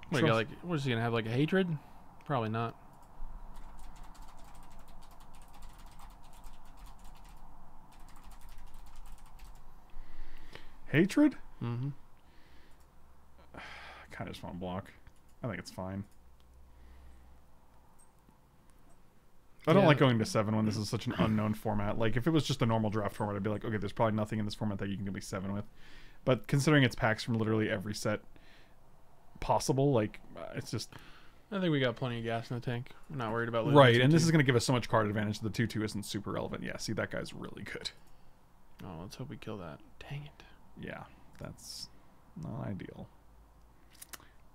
S2: what, you got, like, what is he gonna have? Like a hatred? Probably not.
S1: Hatred?
S2: Mm-hmm.
S1: I kind of just want to block. I think it's fine. I don't
S2: Yeah.
S1: like going to seven when this is such an unknown format. Like if it was just a normal draft format, I'd be like, okay, there's probably nothing in this format that you can give me seven with. But considering it's packs from literally every set possible, like uh, it's just
S2: I think we got plenty of gas in the tank. We're not worried about losing
S1: right. And this
S2: 2-2.
S1: is going to give us so much card advantage. The two two isn't super relevant. Yeah, see that guy's really good.
S2: Oh, let's hope we kill that. Dang it.
S1: Yeah, that's not ideal.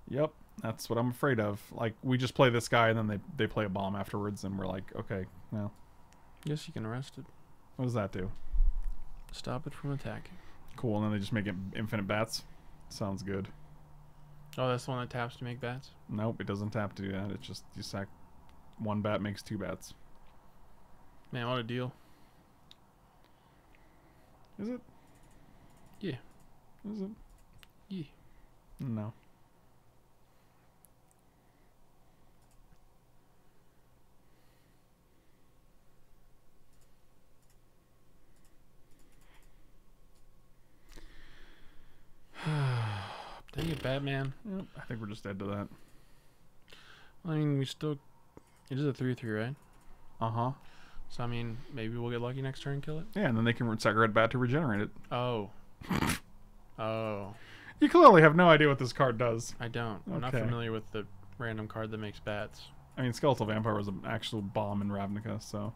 S1: Yep, that's what I'm afraid of. Like we just play this guy and then they they play a bomb afterwards, and we're like, okay, no,
S2: Yes, you can arrest it.
S1: what does that do?
S2: Stop it from attacking.
S1: Cool, and then they just make it infinite bats. Sounds good.
S2: Oh, that's the one that taps to make bats.
S1: Nope, it doesn't tap to do that. It's just you sack one bat makes two bats.
S2: Man, what a deal.
S1: Is it?
S2: Yeah.
S1: Is it?
S2: Yeah.
S1: No.
S2: Dang it, Batman.
S1: Yep, I think we're just dead to that.
S2: I mean, we still. It is a 3 3, right?
S1: Uh huh.
S2: So I mean, maybe we'll get lucky next turn and kill it.
S1: Yeah, and then they can sack red bat to regenerate it.
S2: Oh. oh.
S1: You clearly have no idea what this card does.
S2: I don't. I'm not familiar with the random card that makes bats.
S1: I mean, Skeletal Vampire was an actual bomb in Ravnica, so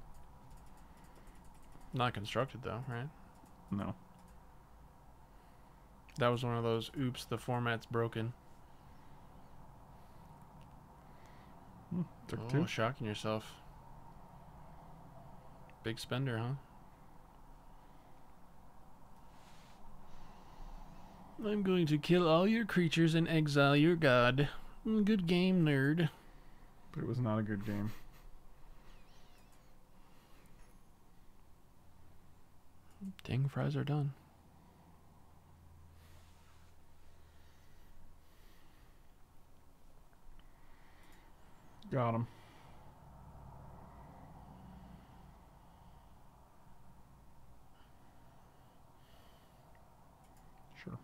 S2: Not constructed though, right?
S1: no.
S2: That was one of those oops, the format's broken.
S1: Took
S2: oh,
S1: two.
S2: shocking yourself. Big spender, huh? I'm going to kill all your creatures and exile your god. Mm, Good game, nerd.
S1: But it was not a good game.
S2: Dang fries are done.
S1: Got him. Sure.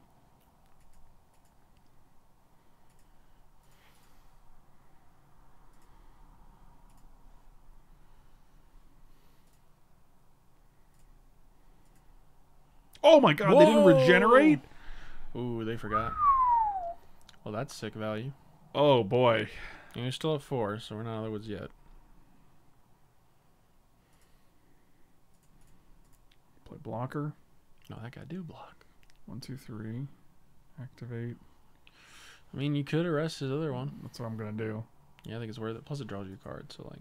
S1: Oh my god, they didn't regenerate?
S2: Ooh, they forgot. Well, that's sick value.
S1: Oh boy.
S2: And you're still at four, so we're not out of the woods yet.
S1: Play blocker.
S2: No, that guy do block.
S1: One, two, three. Activate.
S2: I mean, you could arrest his other one.
S1: That's what I'm gonna do.
S2: Yeah, I think it's worth it. Plus, it draws you a card, so like,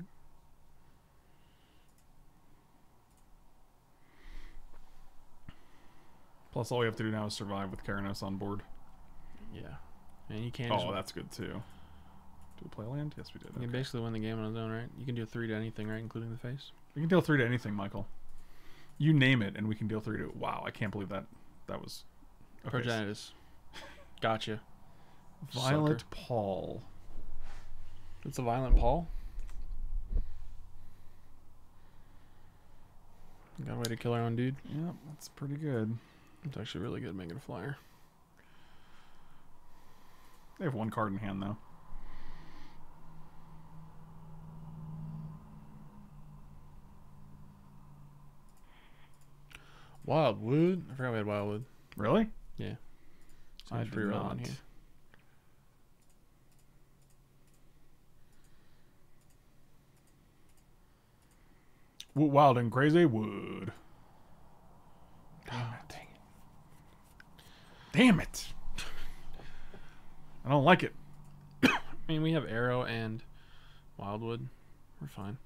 S1: Plus, all we have to do now is survive with Keranos on board.
S2: yeah. And you can't.
S1: Oh, that's good too. Do we play land? Yes, we did.
S2: You
S1: Okay.
S2: basically win the game on his own, right? You can do three to anything, right, including the face.
S1: We can deal three to anything, Michael. You name it, and we can deal three to. Wow, I can't believe that. That was. Okay,
S2: Progenitus. Gotcha.
S1: Violet
S2: Sucker.
S1: Paul.
S2: It's a violent Paul. Got a way to kill our own dude.
S1: Yep, that's pretty good.
S2: It's actually really good making a flyer.
S1: They have one card in hand though.
S2: Wildwood. I forgot we had Wildwood.
S1: Really?
S2: Yeah.
S1: I
S2: Seems pretty relevant here.
S1: Wild and crazy wood. Damn it! Damn it! I don't like it.
S2: I mean, we have Arrow and Wildwood. We're fine.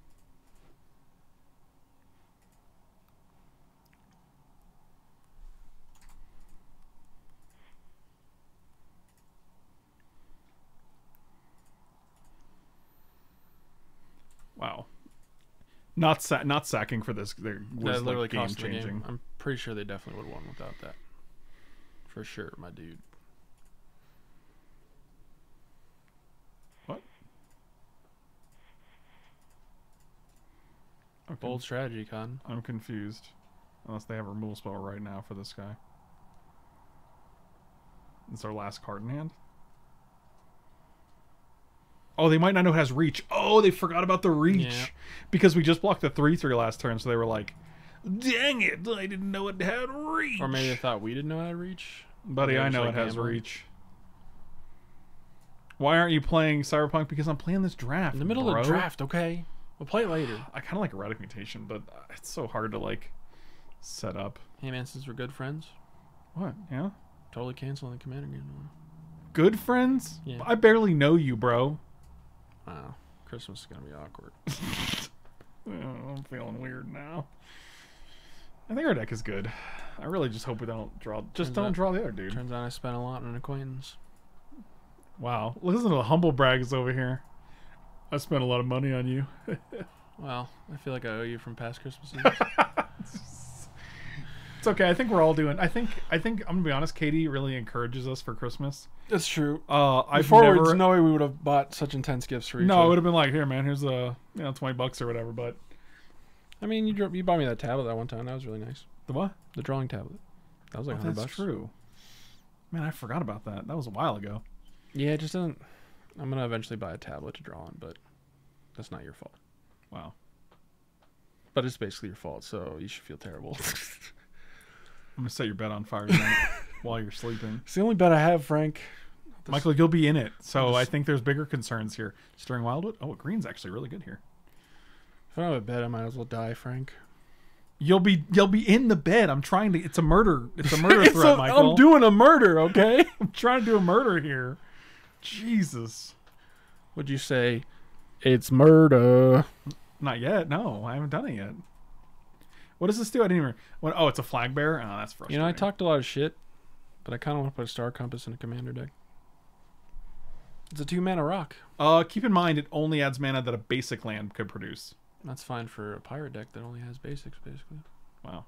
S1: Wow. Not sa- not sacking for this. There was
S2: That literally
S1: like game
S2: cost them the
S1: changing.
S2: game. I'm pretty sure they definitely would have won without that. For sure, my dude. What?
S1: Okay.
S2: Bold strategy, Con.
S1: I'm confused. Unless they have a removal spell right now for this guy. It's our last card in hand. Oh, they might not know it has reach. Oh, they forgot about the reach.
S2: Yeah.
S1: Because we just blocked the 3 3 last turn, so they were like, dang it, I didn't know it had reach.
S2: Or maybe they thought we didn't know how to reach.
S1: Buddy, I know
S2: like
S1: it has
S2: gambling.
S1: reach. Why aren't you playing Cyberpunk? Because I'm playing this draft.
S2: In the middle
S1: bro.
S2: of the draft, okay. We'll play it later.
S1: I kind of like Erratic Mutation, but uh, it's so hard to like set up.
S2: Hey man, since we're good friends,
S1: What? Yeah?
S2: totally canceling the commander game.
S1: Good friends?
S2: Yeah.
S1: I barely know you, bro.
S2: Wow, Christmas is gonna be awkward.
S1: I'm feeling weird now. I think our deck is good. I really just hope we don't draw. Just
S2: Turns
S1: don't
S2: out-
S1: draw the other dude.
S2: Turns out I spent a lot on an acquaintance.
S1: Wow. Listen to the humble brags over here. I spent a lot of money on you.
S2: Well, I feel like I owe you from past Christmases.
S1: It's okay. I think we're all doing. I think. I think. I'm gonna be honest. Katie really encourages us for Christmas.
S2: That's true.
S1: Uh, I've
S2: Before
S1: never.
S2: there's no way we would have bought such intense gifts for each
S1: no, it would have been like, here, man. Here's a you know twenty bucks or whatever. But
S2: I mean, you dro- you bought me that tablet that one time. That was really nice.
S1: the what?
S2: The drawing tablet. That was like
S1: Oh,
S2: hundred
S1: that's
S2: bucks.
S1: true. Man, I forgot about that. That was a while ago.
S2: Yeah, it just doesn't. I'm gonna eventually buy a tablet to draw on, but that's not your fault.
S1: Wow.
S2: But it's basically your fault, so you should feel terrible.
S1: I'm gonna set your bed on fire tonight while you're sleeping.
S2: it's the only bet I have, Frank.
S1: Michael, you'll be in it, so I think there's bigger concerns here. Stirring Wildwood. Oh, green's actually really good here.
S2: If I don't have a bed, I might as well die, Frank.
S1: You'll be you'll be in the bed. I'm trying to. It's a murder. It's a murder threat, Michael.
S2: I'm doing a murder, okay?
S1: I'm trying to do a murder here. Jesus.
S2: Would you say it's murder?
S1: Not yet. No, I haven't done it yet. What does this do? I didn't even. What, oh, it's a flag bearer. Oh, that's frustrating.
S2: You know, I talked a lot of shit, but I kind of want to put a star compass in a commander deck. It's a two mana rock.
S1: Uh, keep in mind it only adds mana that a basic land could produce.
S2: That's fine for a pirate deck that only has basics, basically.
S1: Wow.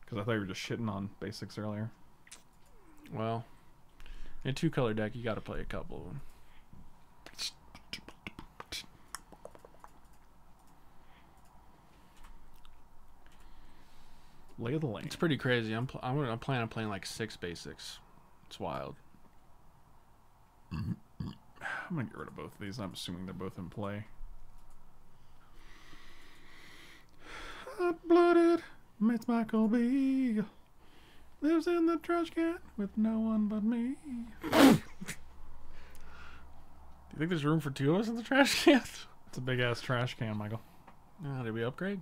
S1: Because I thought you were just shitting on basics earlier.
S2: Well, in a two color deck, you got to play a couple of them.
S1: Lay of the land.
S2: It's pretty crazy. I'm pl- I'm, gonna, I'm planning on playing like six basics. It's wild.
S1: I'm gonna get rid of both of these. I'm assuming they're both in play. Hot blooded Miss Michael B. Lives in the trash can with no one but me.
S2: Do you think there's room for two of us in the trash can?
S1: It's a big ass trash can, Michael.
S2: Oh, did we upgrade?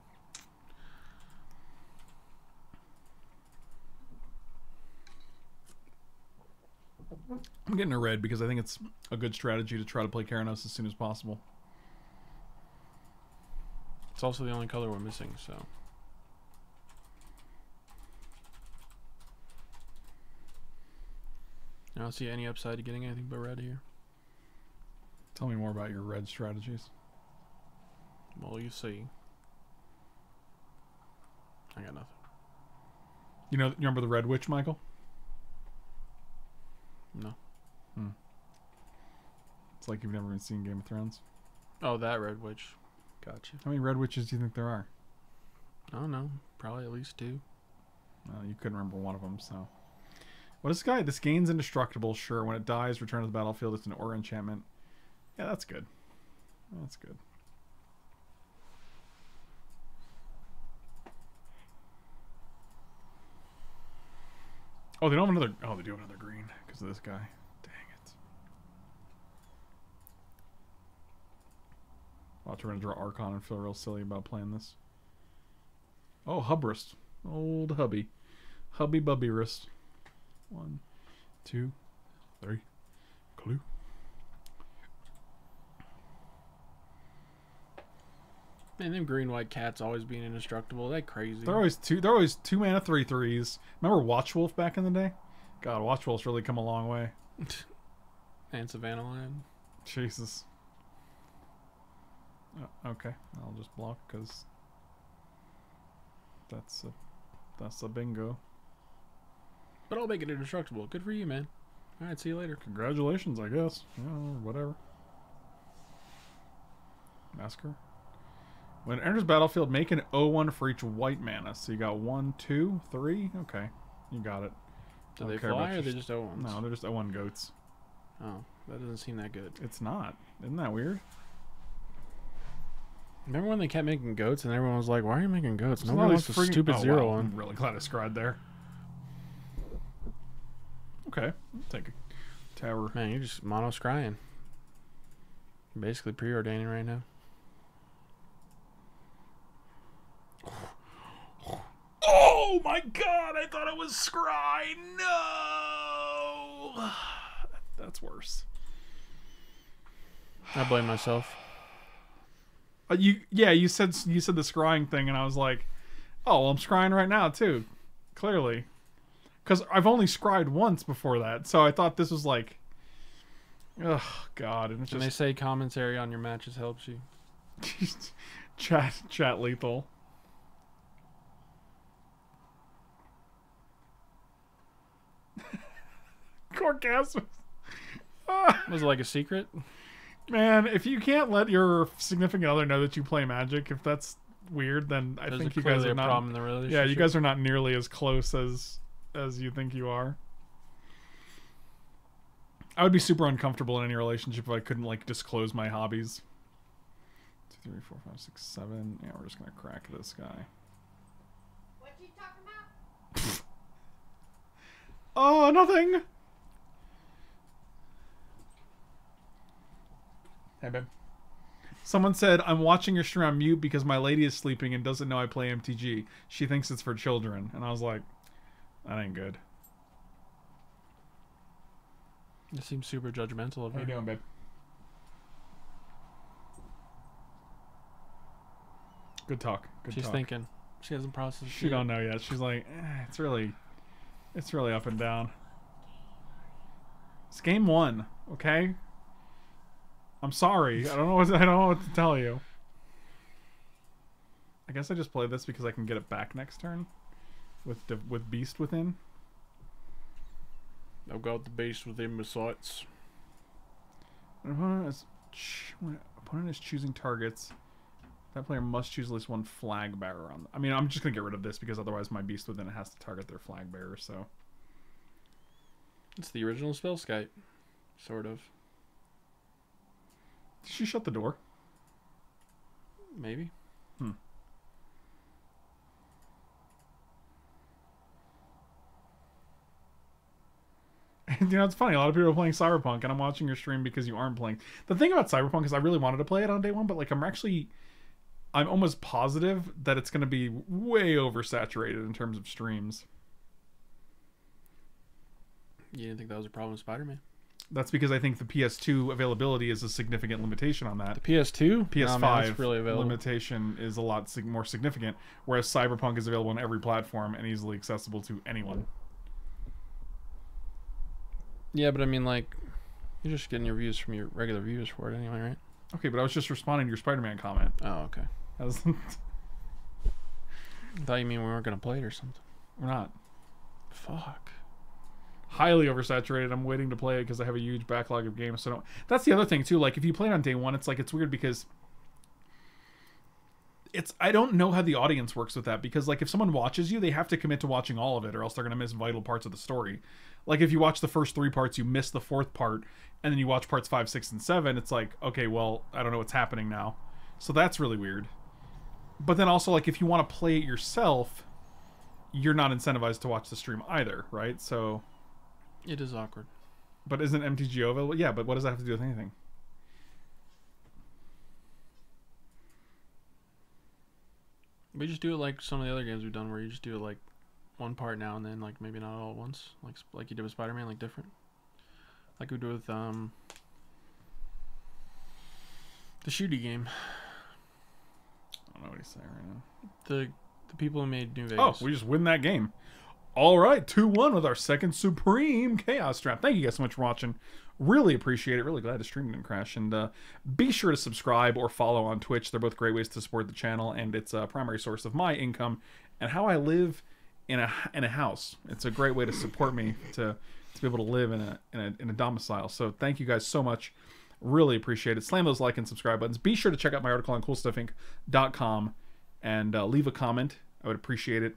S1: I'm getting a red because I think it's a good strategy to try to play Keranos as soon as possible.
S2: It's also the only color we're missing, so. I don't see any upside to getting anything but red here.
S1: Tell me more about your red strategies.
S2: Well, you see. I got nothing.
S1: You know, you remember the Red Witch, Michael?
S2: No. Hmm.
S1: It's like you've never even seen Game of Thrones.
S2: Oh, that red witch. Gotcha.
S1: How many Red Witches do you think there are?
S2: I don't know. Probably at least two.
S1: Uh, you couldn't remember one of them, so. What is this guy? This gain's indestructible. Sure. When it dies, return to the battlefield. It's an aura enchantment. Yeah, that's good. That's good. Oh, they don't have another. Oh, they do have another green because of this guy. Dang it. Watch, we're gonna draw Archon and feel real silly about playing this. Oh, Hubris. Old hubby. Hubby bubby wrist. One, two, three. Clue.
S2: Man, them green white cats always being indestructible. That crazy.
S1: They're always two. They're always two mana three threes. Remember Watchwolf back in the day? God, Watchwolf's really come a long way.
S2: and Savannah Land.
S1: Jesus. Oh, okay, I'll just block because that's a that's a bingo.
S2: But I'll make it indestructible. Good for you, man. All right, see you later.
S1: Congratulations, I guess. Yeah, whatever. Massacre. When it enters battlefield, make an 0-1 for each white mana. So you got one, two, three. Okay, you got it.
S2: Do
S1: Don't
S2: they fly or they
S1: s-
S2: just O1s?
S1: No, they're just 0-1 goats.
S2: Oh, that doesn't seem that good.
S1: It's not. Isn't that weird?
S2: Remember when they kept making goats and everyone was like, "Why are you making goats?
S1: It's
S2: Nobody wants a stupid
S1: oh,
S2: zero
S1: wow.
S2: one."
S1: I'm really glad I scried there. Okay, I'll take a tower.
S2: Man, you're just mono scrying. Basically preordaining right now.
S1: Oh my god, I thought it was scry. No! That's worse.
S2: I blame myself.
S1: Uh, you yeah, you said you said the scrying thing and I was like, "Oh, well, I'm scrying right now too." Clearly. Cuz I've only scried once before that. So I thought this was like Oh god, and it's
S2: And they say commentary on your matches helps you.
S1: chat chat lethal. Corcasmus.
S2: Was it like a secret?
S1: Man, if you can't let your significant other know that you play Magic, if that's weird, then I
S2: There's
S1: think you guys are
S2: a
S1: not.
S2: problem in the relationship.
S1: Yeah, you guys are not nearly as close as as you think you are. I would be super uncomfortable in any relationship if I couldn't like disclose my hobbies two, three, four, five, six, seven. Yeah, we're just gonna crack this guy.
S4: What you talking about?
S1: Oh, nothing. Hey, babe. Someone said, I'm watching your stream on mute because my lady is sleeping and doesn't know I play MTG. She thinks it's for children. And I was like, that ain't good.
S2: It seems super judgmental of
S1: How
S2: her.
S1: you doing, babe? Good talk. Good
S2: She's
S1: talk.
S2: thinking. She hasn't processed. it
S1: She
S2: yet.
S1: don't know yet. She's like, eh, it's really, it's really up and down. It's game one, okay? I'm sorry. I don't know what to, I don't know what to tell you. I guess I just play this because I can get it back next turn, with with Beast within.
S2: I've got the beast within my sights.
S1: Opponent is when opponent is choosing targets. That player must choose at least one flag bearer on. I mean, I'm just gonna get rid of this because otherwise my Beast within it has to target their flag bearer. So.
S2: It's the original Spellskite, sort of.
S1: Did she shut the door?
S2: Maybe. Hmm.
S1: you know, it's funny. A lot of people are playing Cyberpunk, and I'm watching your stream because you aren't playing. The thing about Cyberpunk is, I really wanted to play it on day one, but like, I'm actually, I'm almost positive that it's going to be way oversaturated in terms of streams.
S2: You didn't think that was a problem with Spider-Man?
S1: That's because I think the PS2 availability is a significant limitation on that.
S2: The PS2?
S1: PS5
S2: really available.
S1: limitation is a lot sig- more significant, whereas Cyberpunk is available on every platform and easily accessible to anyone.
S2: Yeah, but I mean, like, you're just getting your views from your regular viewers for it anyway, right?
S1: Okay, but I was just responding to your Spider-Man comment.
S2: Oh, okay.
S1: I was-
S2: I thought you mean we weren't gonna play it or something.
S1: We're not.
S2: Fuck.
S1: Highly oversaturated. I'm waiting to play it because I have a huge backlog of games. So. That's the other thing too. Like if you play it on day one, it's like it's weird because it's I don't know how the audience works with that because like if someone watches you, they have to commit to watching all of it, or else they're gonna miss vital parts of the story. Like if you watch the first three parts, you miss the fourth part, and then you watch parts five, six, and seven. It's like okay, well I don't know what's happening now. So that's really weird. But then also like if you want to play it yourself, you're not incentivized to watch the stream either, right? So.
S2: It is awkward.
S1: But isn't MTGO available? Yeah, but what does that have to do with anything?
S2: We just do it like some of the other games we've done, where you just do it like one part now and then, like maybe not all at once, like like you did with Spider-Man, like different. Like we do with um the shooty game.
S1: I don't know what he's saying right now.
S2: The the people who made New Vegas.
S1: Oh,
S2: Vegas.
S1: we just win that game. All right, 2 1 with our second Supreme Chaos Draft. Thank you guys so much for watching. Really appreciate it. Really glad the stream didn't crash. And uh, be sure to subscribe or follow on Twitch. They're both great ways to support the channel, and it's a primary source of my income and how I live in a in a house. It's a great way to support me to to be able to live in a in a, in a domicile. So thank you guys so much. Really appreciate it. Slam those like and subscribe buttons. Be sure to check out my article on coolstuffinc.com and uh, leave a comment. I would appreciate it.